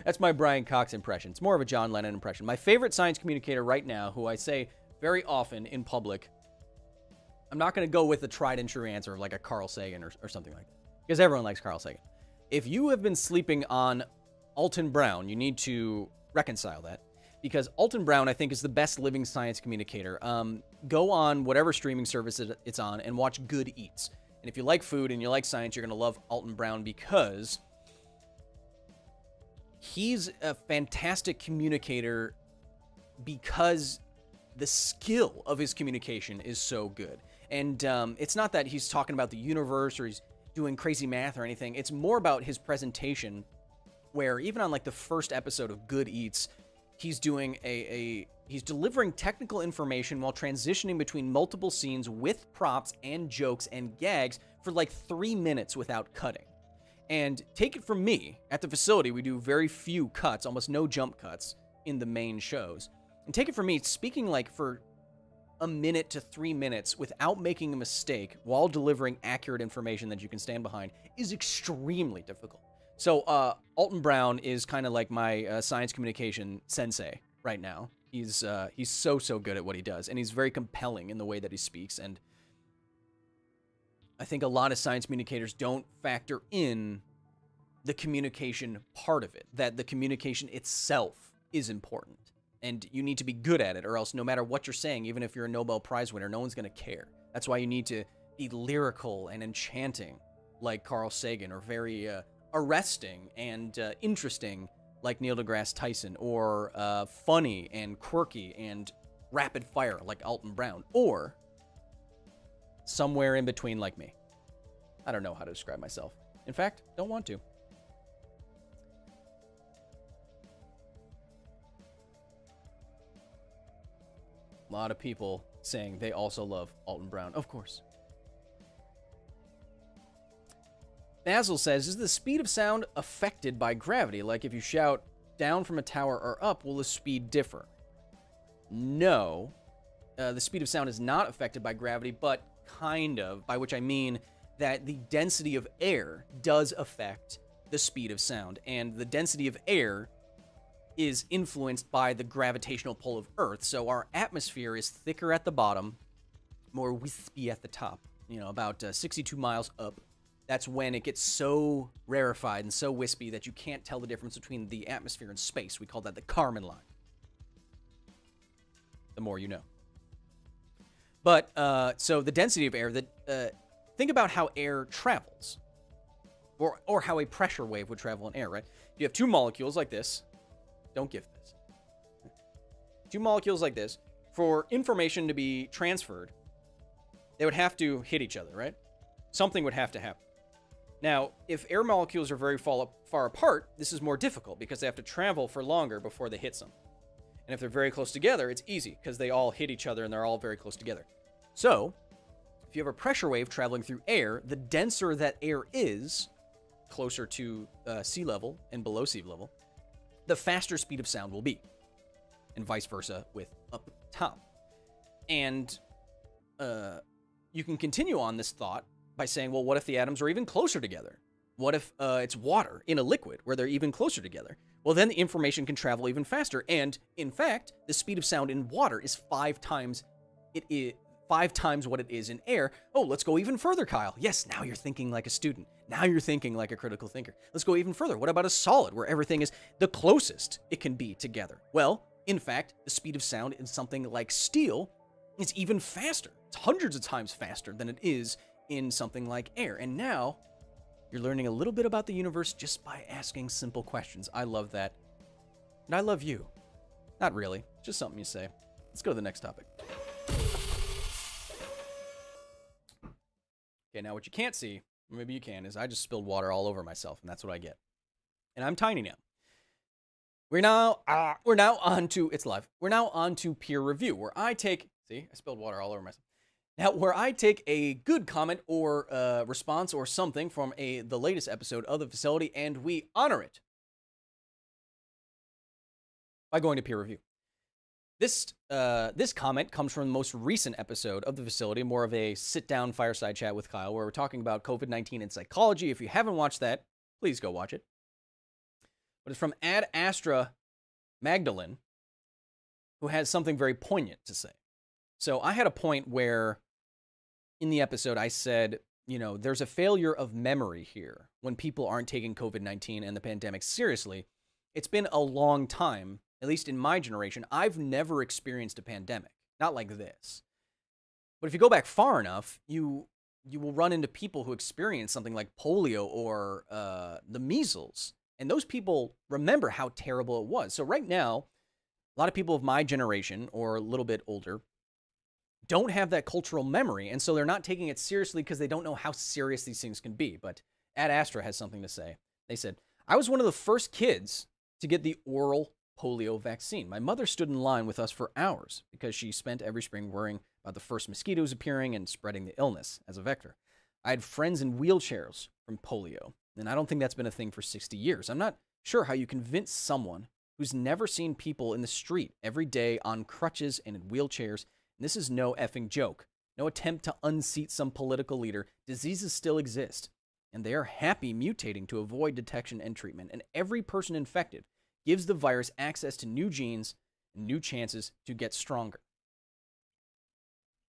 That's my Brian Cox impression. It's more of a John Lennon impression. My favorite science communicator right now, who I say very often in public, I'm not going to go with the tried and true answer of like a Carl Sagan or, or something like that. Because everyone likes Carl Sagan. If you have been sleeping on Alton Brown, you need to reconcile that. Because Alton Brown, I think, is the best living science communicator. Um, go on whatever streaming service it's on and watch Good Eats. And if you like food and you like science, you're going to love Alton Brown because he's a fantastic communicator because the skill of his communication is so good. And um, it's not that he's talking about the universe or he's doing crazy math or anything. It's more about his presentation where even on like the first episode of Good Eats, he's doing a, a he's delivering technical information while transitioning between multiple scenes with props and jokes and gags for like three minutes without cutting. And take it from me, at the facility, we do very few cuts, almost no jump cuts in the main shows. And take it from me, speaking like for a minute to three minutes without making a mistake while delivering accurate information that you can stand behind is extremely difficult. So, uh, Alton Brown is kind of like my uh, science communication sensei right now. He's uh, he's so so good at what he does, and he's very compelling in the way that he speaks. And I think a lot of science communicators don't factor in the communication part of it. That the communication itself is important, and you need to be good at it, or else no matter what you're saying, even if you're a Nobel Prize winner, no one's gonna care. That's why you need to be lyrical and enchanting, like Carl Sagan, or very uh, arresting and uh, interesting like Neil deGrasse Tyson, or uh, funny and quirky and rapid fire like Alton Brown, or somewhere in between like me. I don't know how to describe myself. In fact, don't want to. A lot of people saying they also love Alton Brown. Of course. Basil says, is the speed of sound affected by gravity? Like if you shout down from a tower or up, will the speed differ? No. Uh, the speed of sound is not affected by gravity, but kind of, by which I mean that the density of air does affect the speed of sound. And the density of air is influenced by the gravitational pull of Earth. So our atmosphere is thicker at the bottom, more wispy at the top, you know, about uh, 62 miles up that's when it gets so rarefied and so wispy that you can't tell the difference between the atmosphere and space. We call that the Kármán line. The more you know. But, uh, so the density of air, that uh, think about how air travels. Or, or how a pressure wave would travel in air, right? You have two molecules like this. Don't give this. Two molecules like this. For information to be transferred, they would have to hit each other, right? Something would have to happen. Now, if air molecules are very far apart, this is more difficult because they have to travel for longer before they hit some. And if they're very close together, it's easy because they all hit each other and they're all very close together. So, if you have a pressure wave traveling through air, the denser that air is, closer to uh, sea level and below sea level, the faster speed of sound will be. And vice versa with up top. And uh, you can continue on this thought by saying, well, what if the atoms are even closer together? What if uh, it's water in a liquid where they're even closer together? Well, then the information can travel even faster. And in fact, the speed of sound in water is five times it is five times what it is in air. Oh, let's go even further, Kyle. Yes, now you're thinking like a student. Now you're thinking like a critical thinker. Let's go even further. What about a solid where everything is the closest it can be together? Well, in fact, the speed of sound in something like steel is even faster. It's hundreds of times faster than it is in something like air. And now you're learning a little bit about the universe just by asking simple questions. I love that. And I love you. Not really, just something you say. Let's go to the next topic. Okay, now what you can't see, maybe you can, is I just spilled water all over myself, and that's what I get. And I'm tiny now. We're now uh, we're now on to it's live. We're now on to peer review, where I take see I spilled water all over myself. Now, where I take a good comment or uh, response or something from a the latest episode of the facility and we honor it by going to peer review. This uh, this comment comes from the most recent episode of the facility, more of a sit down fireside chat with Kyle, where we're talking about COVID nineteen and psychology. If you haven't watched that, please go watch it. But it's from Ad Astra Magdalene, who has something very poignant to say. So I had a point where in the episode I said, you know, there's a failure of memory here when people aren't taking COVID 19 and the pandemic seriously. It's been a long time, at least in my generation. I've never experienced a pandemic, not like this. But if you go back far enough, you you will run into people who experience something like polio or uh, the measles, and those people remember how terrible it was. So right now, a lot of people of my generation or a little bit older don't have that cultural memory, and so they're not taking it seriously because they don't know how serious these things can be. But Ad Astra has something to say. They said, I was one of the first kids to get the oral polio vaccine. My mother stood in line with us for hours because she spent every spring worrying about the first mosquitoes appearing and spreading the illness as a vector. I had friends in wheelchairs from polio, and I don't think that's been a thing for 60 years. I'm not sure how you convince someone who's never seen people in the street every day on crutches and in wheelchairs. This is no effing joke. No attempt to unseat some political leader. Diseases still exist, and they are happy mutating to avoid detection and treatment. And every person infected gives the virus access to new genes and new chances to get stronger.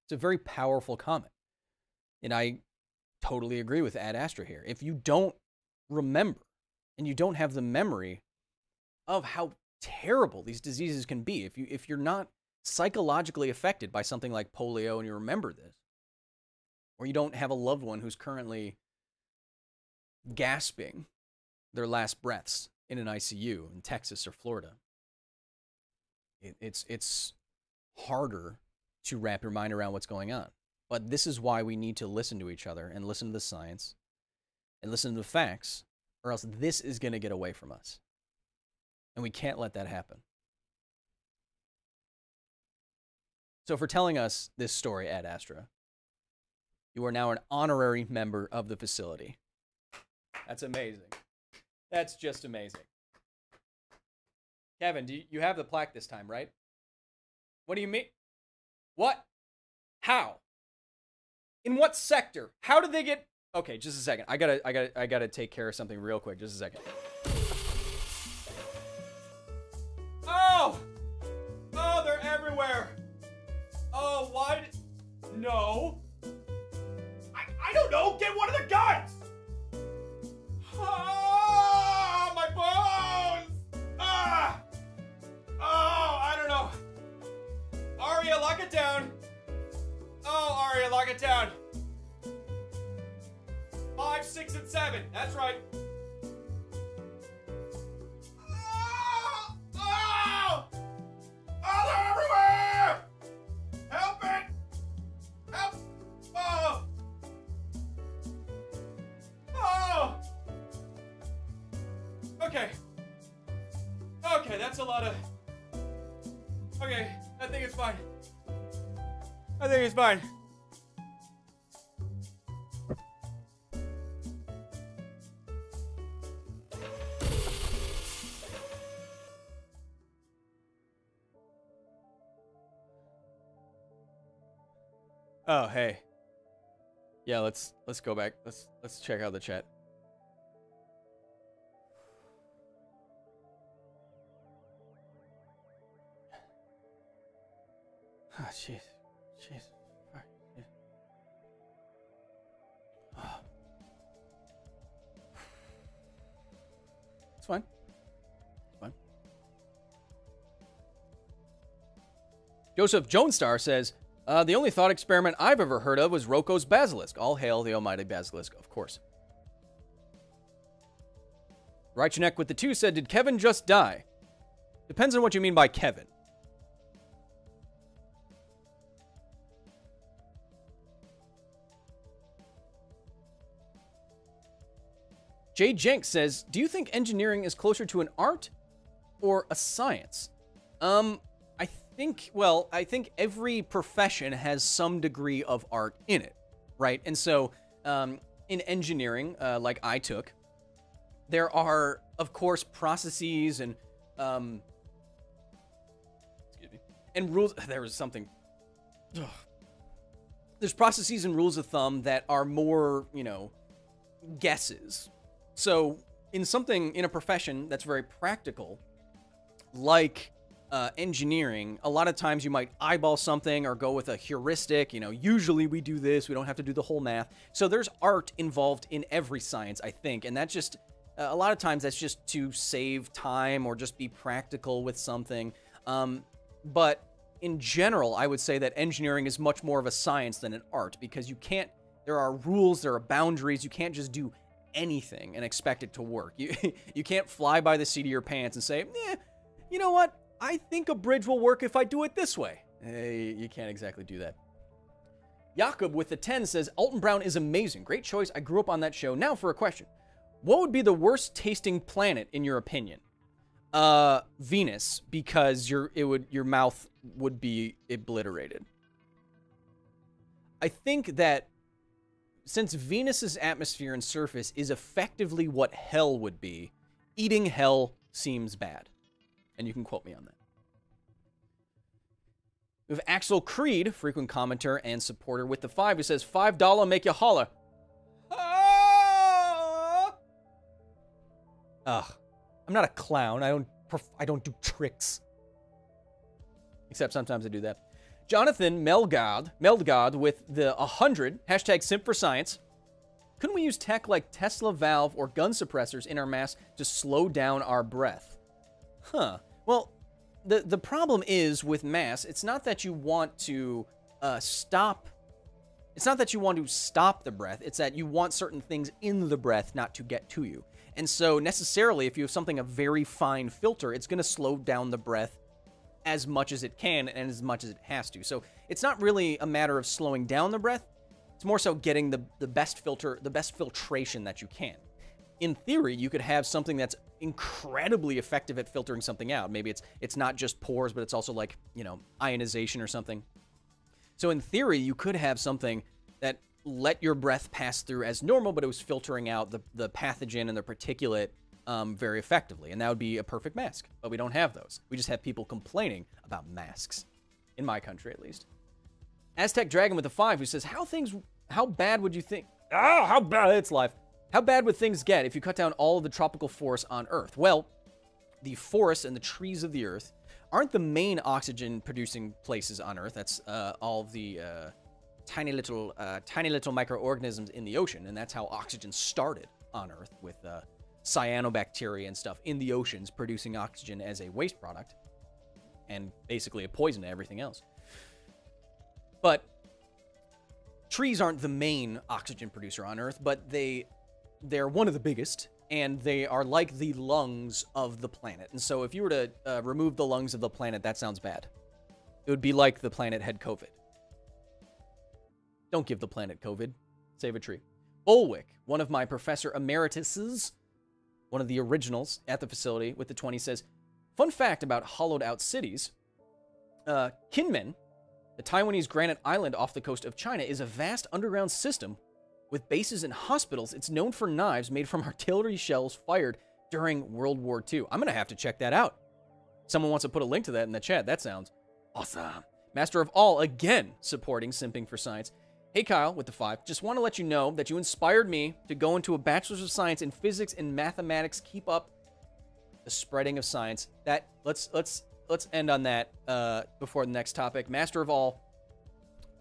It's a very powerful comment. And I totally agree with Ad Astra here. If you don't remember and you don't have the memory of how terrible these diseases can be, if you if you're not psychologically affected by something like polio and you remember this, or you don't have a loved one who's currently gasping their last breaths in an ICU in Texas or Florida, it, it's it's harder to wrap your mind around what's going on. But this is why we need to listen to each other and listen to the science and listen to the facts, or else this is going to get away from us. And we can't let that happen. So, for telling us this story Ad Astra, you are now an honorary member of the facility. That's amazing. That's just amazing. Kevin, do you, you have the plaque this time, right? What do you mean? What? How? In what sector? How did they get Okay, just a second. I gotta, I gotta, I gotta take care of something real quick. Just a second. Oh! Oh, they're everywhere. Oh, why? Did... No. I, I don't know. Get one of the guns. Oh, my bones. Ah. Oh, I don't know. Aria, lock it down. Oh, Aria, lock it down. Five, six, and seven. That's right. Ah! Oh! Oh! Oh, Okay, that's a lot of. Okay, I think it's fine. I think it's fine. Oh, hey. Yeah, let's let's go back. Let's let's check out the chat. Ah, jeez. Jeez. Yeah. Ah. It's fine. It's fine. Joseph Jonestar says, uh, the only thought experiment I've ever heard of was Roko's Basilisk. All hail the almighty Basilisk, of course. Reichenek with the two said, Did Kevin just die? Depends on what you mean by Kevin. Jay Jenks says, Do you think engineering is closer to an art or a science? Um, I think, well, I think every profession has some degree of art in it, right? And so, um, in engineering, uh, like I took, there are, of course, processes and, um, excuse me, and rules. There was something. Ugh. There's processes and rules of thumb that are more, you know, guesses. So, in something in a profession that's very practical, like uh, engineering, a lot of times you might eyeball something or go with a heuristic. You know, usually we do this, we don't have to do the whole math. So there's art involved in every science, I think. And that's just, uh, a lot of times that's just to save time or just be practical with something. Um, but in general, I would say that engineering is much more of a science than an art because you can't, there are rules, there are boundaries. You can't just do anything and expect it to work. You, you can't fly by the seat of your pants and say, eh, you know what? I think a bridge will work if I do it this way. Hey, you can't exactly do that. Jakob with the 10 says, Alton Brown is amazing. Great choice. I grew up on that show. Now for a question. What would be the worst tasting planet in your opinion? Uh, Venus, because your it would your mouth would be obliterated. I think that since Venus's atmosphere and surface is effectively what hell would be, eating hell seems bad. And you can quote me on that. We have Axel Creed, frequent commenter and supporter with the five, who says, $5 make you holler. Ah! Ugh. I'm not a clown. I don't I don't do tricks. Except sometimes I do that. Jonathan Melgard, Melgard with the 100, hashtag simp for science. Couldn't we use tech like Tesla valve or gun suppressors in our mask to slow down our breath? Huh. Well, the, the problem is with mass, it's not that you want to uh, stop. It's not that you want to stop the breath. It's that you want certain things in the breath not to get to you. And so, necessarily, if you have something a very fine filter, it's going to slow down the breath as much as it can and as much as it has to. So, it's not really a matter of slowing down the breath. It's more so getting the, the best filter, the best filtration that you can. In theory, you could have something that's incredibly effective at filtering something out. Maybe it's it's not just pores, but it's also like, you know, ionization or something. So in theory, you could have something that let your breath pass through as normal, but it was filtering out the, the pathogen and the particulate um, very effectively. And that would be a perfect mask. But we don't have those. We just have people complaining about masks, in my country at least. Aztec Dragon with a five who says, How things, how bad would you think? Oh, how bad, it's life. How bad would things get if you cut down all of the tropical forests on Earth? Well, the forests and the trees of the Earth aren't the main oxygen producing places on Earth. That's uh, all the uh, tiny little uh, tiny little microorganisms in the ocean, and that's how oxygen started on Earth with uh, cyanobacteria and stuff in the oceans producing oxygen as a waste product, and basically a poison to everything else. But trees aren't the main oxygen producer on Earth, but they they're one of the biggest, and they are like the lungs of the planet. And so, if you were to uh, remove the lungs of the planet, that sounds bad. It would be like the planet had COVID. Don't give the planet COVID. Save a tree. Bulwick, one of my Professor Emerituses, one of the originals at the facility with the 20, says Fun fact about hollowed out cities uh, Kinmen, the Taiwanese granite island off the coast of China, is a vast underground system with bases and hospitals. It's known for knives made from artillery shells fired during World War II. I'm going to have to check that out. Someone wants to put a link to that in the chat. That sounds awesome. Master of All, again, supporting Simping for Science. Hey Kyle, with the five, just want to let you know that you inspired me to go into a Bachelor's of Science in Physics and Mathematics. Keep up the spreading of science. That let's let's let's end on that uh, before the next topic. Master of all,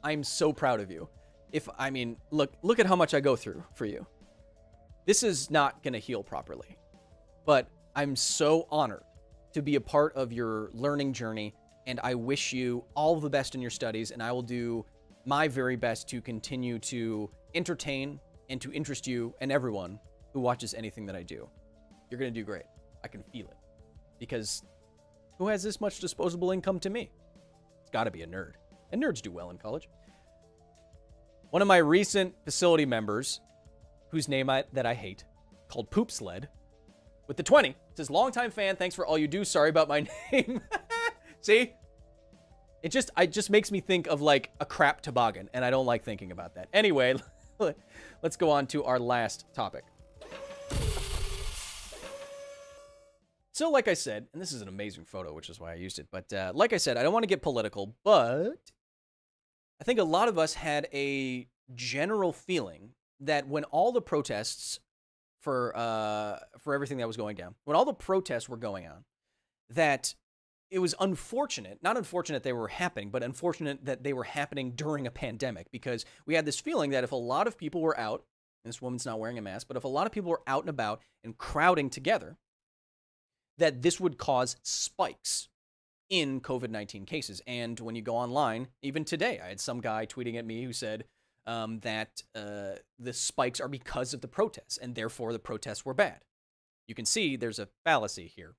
I'm so proud of you. If I mean, look look at how much I go through for you. This is not gonna heal properly, but I'm so honored to be a part of your learning journey, and I wish you all the best in your studies. And I will do my very best to continue to entertain and to interest you and everyone who watches anything that I do. You're going to do great. I can feel it. Because who has this much disposable income to me? It's got to be a nerd. And nerds do well in college. One of my recent facility members, whose name I, that I hate, called Poop Sled, with the 20, says, Longtime fan, thanks for all you do. Sorry about my name. See? It just it just makes me think of like a crap toboggan, and I don't like thinking about that. Anyway, let's go on to our last topic. So, like I said, and this is an amazing photo, which is why I used it. But uh, like I said, I don't want to get political, but I think a lot of us had a general feeling that when all the protests for uh, for everything that was going down, when all the protests were going on, that it was unfortunate, not unfortunate they were happening, but unfortunate that they were happening during a pandemic because we had this feeling that if a lot of people were out, this woman's not wearing a mask, but if a lot of people were out and about and crowding together, that this would cause spikes in COVID 19 cases. And when you go online, even today, I had some guy tweeting at me who said um, that uh, the spikes are because of the protests, and therefore the protests were bad. You can see there's a fallacy here.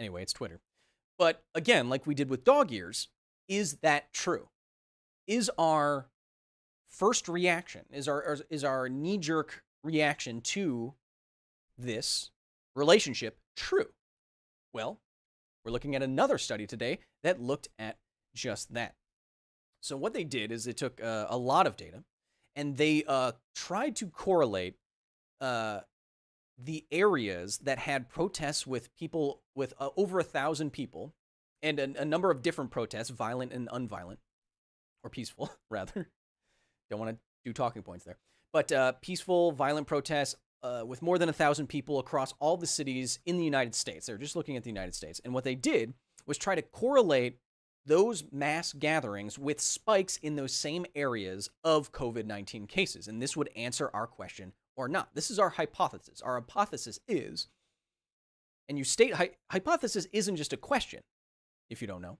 Anyway, it's Twitter. But again, like we did with dog years, is that true? Is our first reaction, is our is our knee jerk reaction to this relationship true? Well, we're looking at another study today that looked at just that. So, what they did is they took uh, a lot of data and they uh, tried to correlate uh, the areas that had protests with people with uh, over a thousand people and a, a, number of different protests, violent and unviolent, or peaceful, rather. Don't want to do talking points there. But uh, peaceful, violent protests uh, with more than a thousand people across all the cities in the United States. They're just looking at the United States. And what they did was try to correlate those mass gatherings with spikes in those same areas of COVID 19 cases. And this would answer our question or not. This is our hypothesis. Our hypothesis is, and you state hy- hypothesis isn't just a question, if you don't know.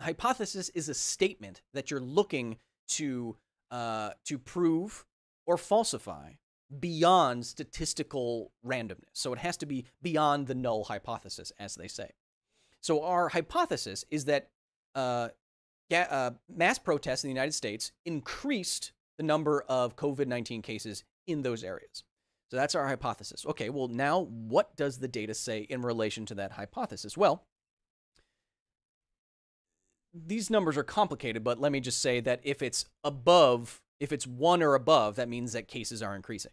Hypothesis is a statement that you're looking to uh, to prove or falsify beyond statistical randomness. So it has to be beyond the null hypothesis, as they say. So our hypothesis is that uh, uh, mass protests in the United States increased the number of COVID 19 cases in those areas. So that's our hypothesis. Okay, well, now what does the data say in relation to that hypothesis? Well, these numbers are complicated, but let me just say that if it's above, if it's one or above, that means that cases are increasing.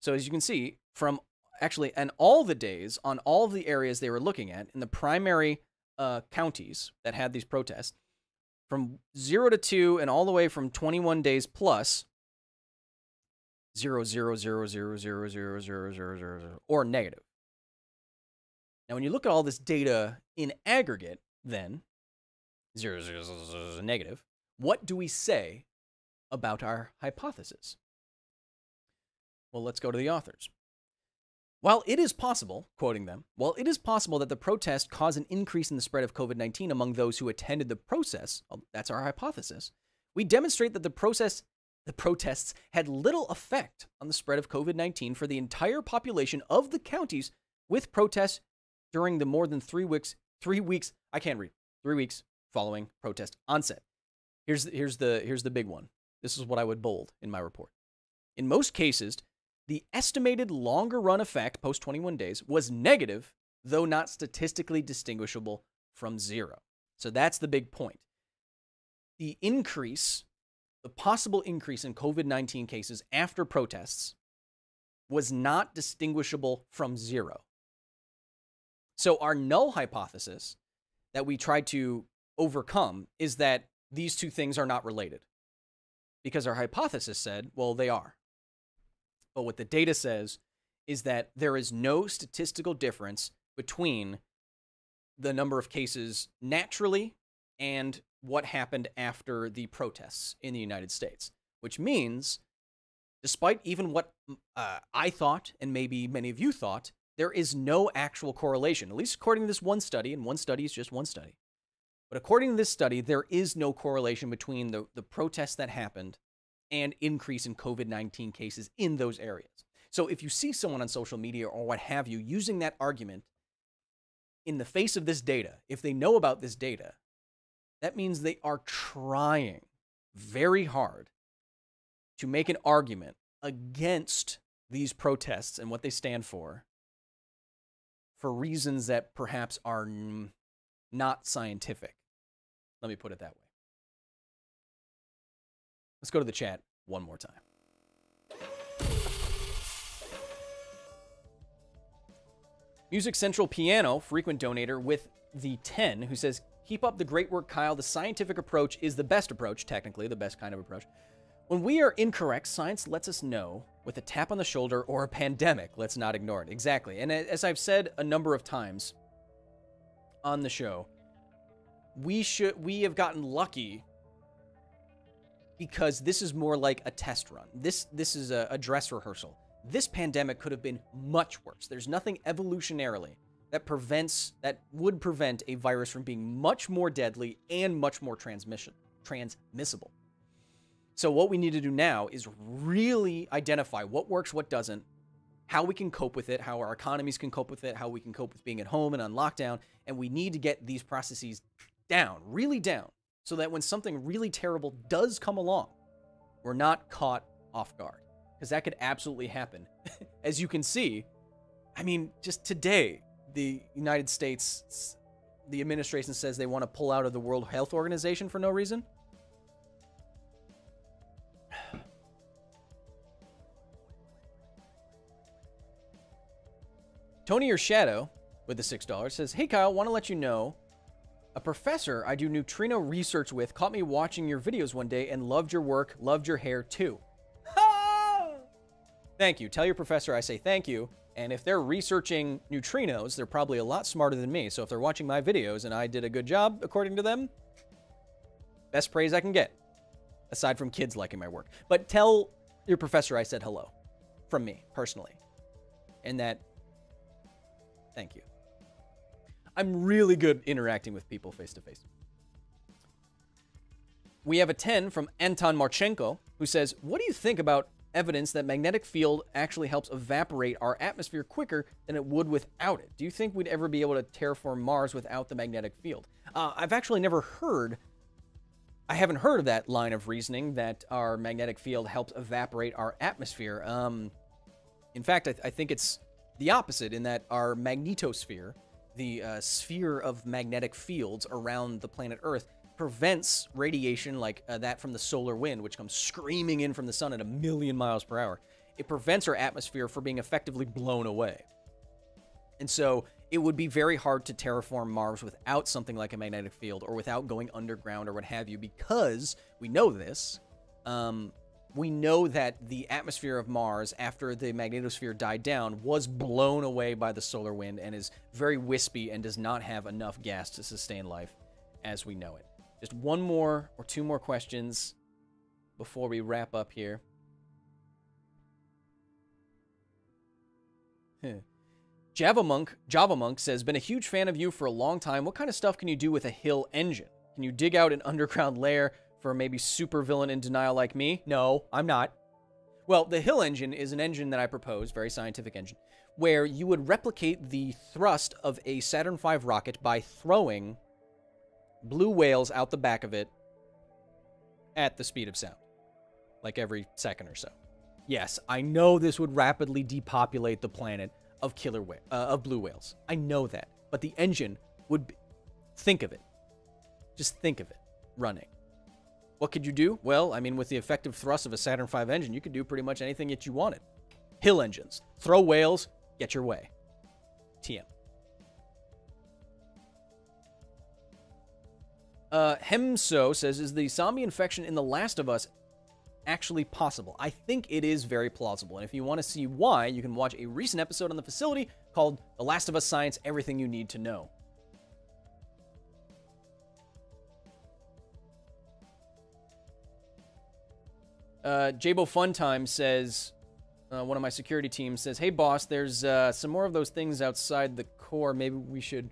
So as you can see, from actually, and all the days on all of the areas they were looking at in the primary uh, counties that had these protests, from zero to two and all the way from 21 days plus, zero zero zero zero zero zero zero zero zero zero or negative. Now, when you look at all this data in aggregate, then zero zero zero zero negative, what do we say about our hypothesis? Well, let's go to the authors. While it is possible, quoting them, while it is possible that the protest caused an increase in the spread of COVID 19 among those who attended the process, well, that's our hypothesis, we demonstrate that the process the protests had little effect on the spread of COVID 19 for the entire population of the counties with protests during the more than three weeks, three weeks, I can't read, three weeks following protest onset. Here's, here's, the, here's the big one. This is what I would bold in my report. In most cases, the estimated longer run effect post 21 days was negative, though not statistically distinguishable from zero. So that's the big point. The increase the possible increase in COVID 19 cases after protests was not distinguishable from zero. So, our null hypothesis that we tried to overcome is that these two things are not related. Because our hypothesis said, well, they are. But what the data says is that there is no statistical difference between the number of cases naturally and what happened after the protests in the United States, which means, despite even what uh, I thought and maybe many of you thought, there is no actual correlation, at least according to this one study, and one study is just one study. But according to this study, there is no correlation between the, the protests that happened and increase in COVID 19 cases in those areas. So if you see someone on social media or what have you using that argument in the face of this data, if they know about this data, that means they are trying very hard to make an argument against these protests and what they stand for for reasons that perhaps are not scientific. Let me put it that way. Let's go to the chat one more time. Music Central Piano, frequent donator with the 10, who says, Keep up the great work, Kyle. The scientific approach is the best approach, technically, the best kind of approach. When we are incorrect, science lets us know with a tap on the shoulder or a pandemic. Let's not ignore it. Exactly. And as I've said a number of times on the show, we should we have gotten lucky because this is more like a test run. This this is a, a dress rehearsal. This pandemic could have been much worse. There's nothing evolutionarily that prevents that would prevent a virus from being much more deadly and much more transmission transmissible. So what we need to do now is really identify what works, what doesn't, how we can cope with it, how our economies can cope with it, how we can cope with being at home and on lockdown, and we need to get these processes down, really down, so that when something really terrible does come along, we're not caught off guard. because that could absolutely happen. As you can see, I mean, just today, the United States, the administration says they want to pull out of the World Health Organization for no reason. Tony Your Shadow with the $6 says, Hey Kyle, want to let you know a professor I do neutrino research with caught me watching your videos one day and loved your work, loved your hair too. thank you. Tell your professor I say thank you. And if they're researching neutrinos, they're probably a lot smarter than me. So if they're watching my videos and I did a good job, according to them, best praise I can get, aside from kids liking my work. But tell your professor I said hello from me personally. And that Thank you. I'm really good interacting with people face to face. We have a 10 from Anton Marchenko, who says, What do you think about evidence that magnetic field actually helps evaporate our atmosphere quicker than it would without it? Do you think we'd ever be able to terraform Mars without the magnetic field? Uh, I've actually never heard, I haven't heard of that line of reasoning that our magnetic field helps evaporate our atmosphere. Um, in fact, I, th- I think it's the opposite in that our magnetosphere, the uh, sphere of magnetic fields around the planet Earth, prevents radiation like uh, that from the solar wind, which comes screaming in from the sun at a million miles per hour. It prevents our atmosphere from being effectively blown away. And so it would be very hard to terraform Mars without something like a magnetic field or without going underground or what have you, because we know this. Um, we know that the atmosphere of Mars, after the magnetosphere died down, was blown away by the solar wind and is very wispy and does not have enough gas to sustain life as we know it. Just one more or two more questions before we wrap up here. Java Monk, Java Monk says, been a huge fan of you for a long time. What kind of stuff can you do with a Hill engine? Can you dig out an underground lair for maybe super villain in denial like me? No, I'm not. Well, the Hill engine is an engine that I propose, very scientific engine, where you would replicate the thrust of a Saturn V rocket by throwing blue whales out the back of it at the speed of sound, like every second or so. Yes, I know this would rapidly depopulate the planet of killer wh- uh, of blue whales. I know that, but the engine would be, think of it. Just think of it running. What could you do? Well, I mean, with the effective thrust of a Saturn V engine, you could do pretty much anything that you wanted. Hill engines. Throw whales, get your way. TM. Uh, Hemso says, is the zombie infection in The Last of Us actually possible? I think it is very plausible. And if you want to see why, you can watch a recent episode on the facility called The Last of Us Science Everything You Need to Know. Uh, Jabo Funtime says, uh, one of my security teams says, "Hey boss, there's uh, some more of those things outside the core. Maybe we should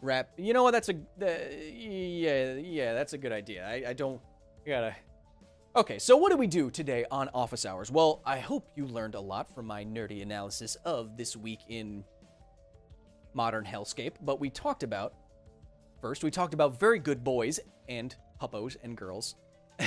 wrap." You know what? That's a uh, yeah, yeah. That's a good idea. I, I don't I gotta. Okay, so what do we do today on office hours? Well, I hope you learned a lot from my nerdy analysis of this week in modern hellscape. But we talked about first, we talked about very good boys and puppos and girls.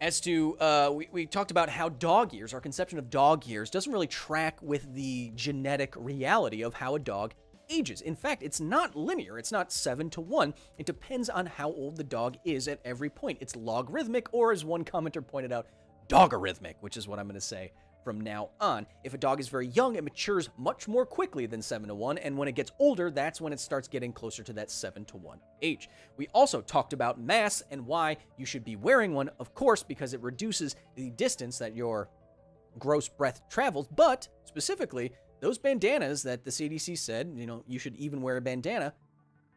as to uh, we, we talked about how dog years our conception of dog years doesn't really track with the genetic reality of how a dog ages in fact it's not linear it's not 7 to 1 it depends on how old the dog is at every point it's logarithmic or as one commenter pointed out dogarithmic which is what i'm going to say from now on. If a dog is very young, it matures much more quickly than 7 to 1, and when it gets older, that's when it starts getting closer to that 7 to 1 age. We also talked about mass and why you should be wearing one, of course, because it reduces the distance that your gross breath travels, but specifically, those bandanas that the CDC said, you know, you should even wear a bandana,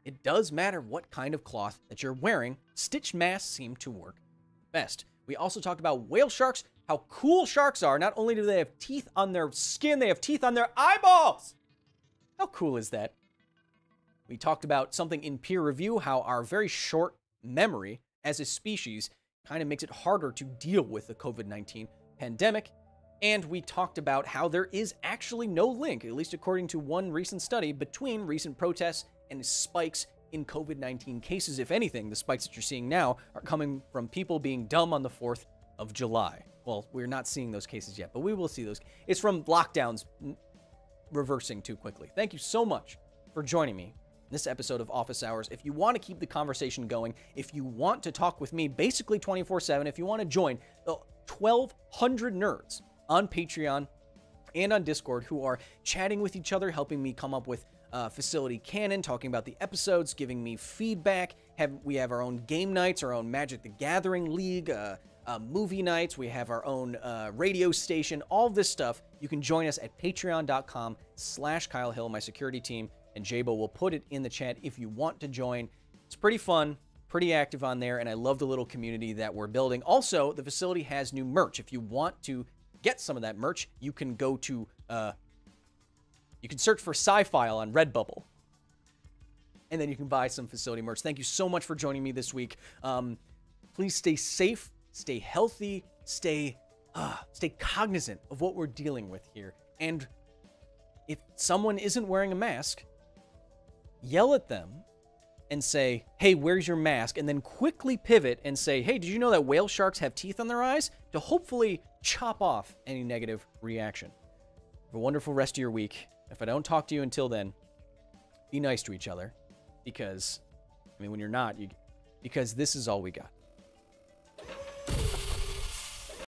it does matter what kind of cloth that you're wearing. Stitch masks seem to work best. We also talked about whale sharks how cool sharks are. Not only do they have teeth on their skin, they have teeth on their eyeballs. How cool is that? We talked about something in peer review, how our very short memory as a species kind of makes it harder to deal with the COVID 19 pandemic. And we talked about how there is actually no link, at least according to one recent study, between recent protests and spikes in COVID 19 cases. If anything, the spikes that you're seeing now are coming from people being dumb on the 4th of July. Well, we're not seeing those cases yet, but we will see those. It's from lockdowns reversing too quickly. Thank you so much for joining me in this episode of Office Hours. If you want to keep the conversation going, if you want to talk with me basically 24 7, if you want to join the 1,200 nerds on Patreon and on Discord who are chatting with each other, helping me come up with uh, facility canon, talking about the episodes, giving me feedback. Have we have our own game nights, our own Magic the Gathering League, uh, uh, movie nights. We have our own uh, radio station. All this stuff. You can join us at Patreon.com/slash Kyle Hill, my security team, and Jabo will put it in the chat if you want to join. It's pretty fun pretty active on there, and I love the little community that we're building. Also, the facility has new merch. If you want to get some of that merch, you can go to uh, you can search for Sci-Phile on Redbubble, and then you can buy some facility merch. Thank you so much for joining me this week. Um, please stay safe, stay healthy, stay uh, stay cognizant of what we're dealing with here, and if someone isn't wearing a mask, yell at them and say, hey, where's your mask? And then quickly pivot and say, hey, did you know that whale sharks have teeth on their eyes? To hopefully chop off any negative reaction. Have a wonderful rest of your week. If I don't talk to you until then, be nice to each other because, I mean, when you're not, you, because this is all we got.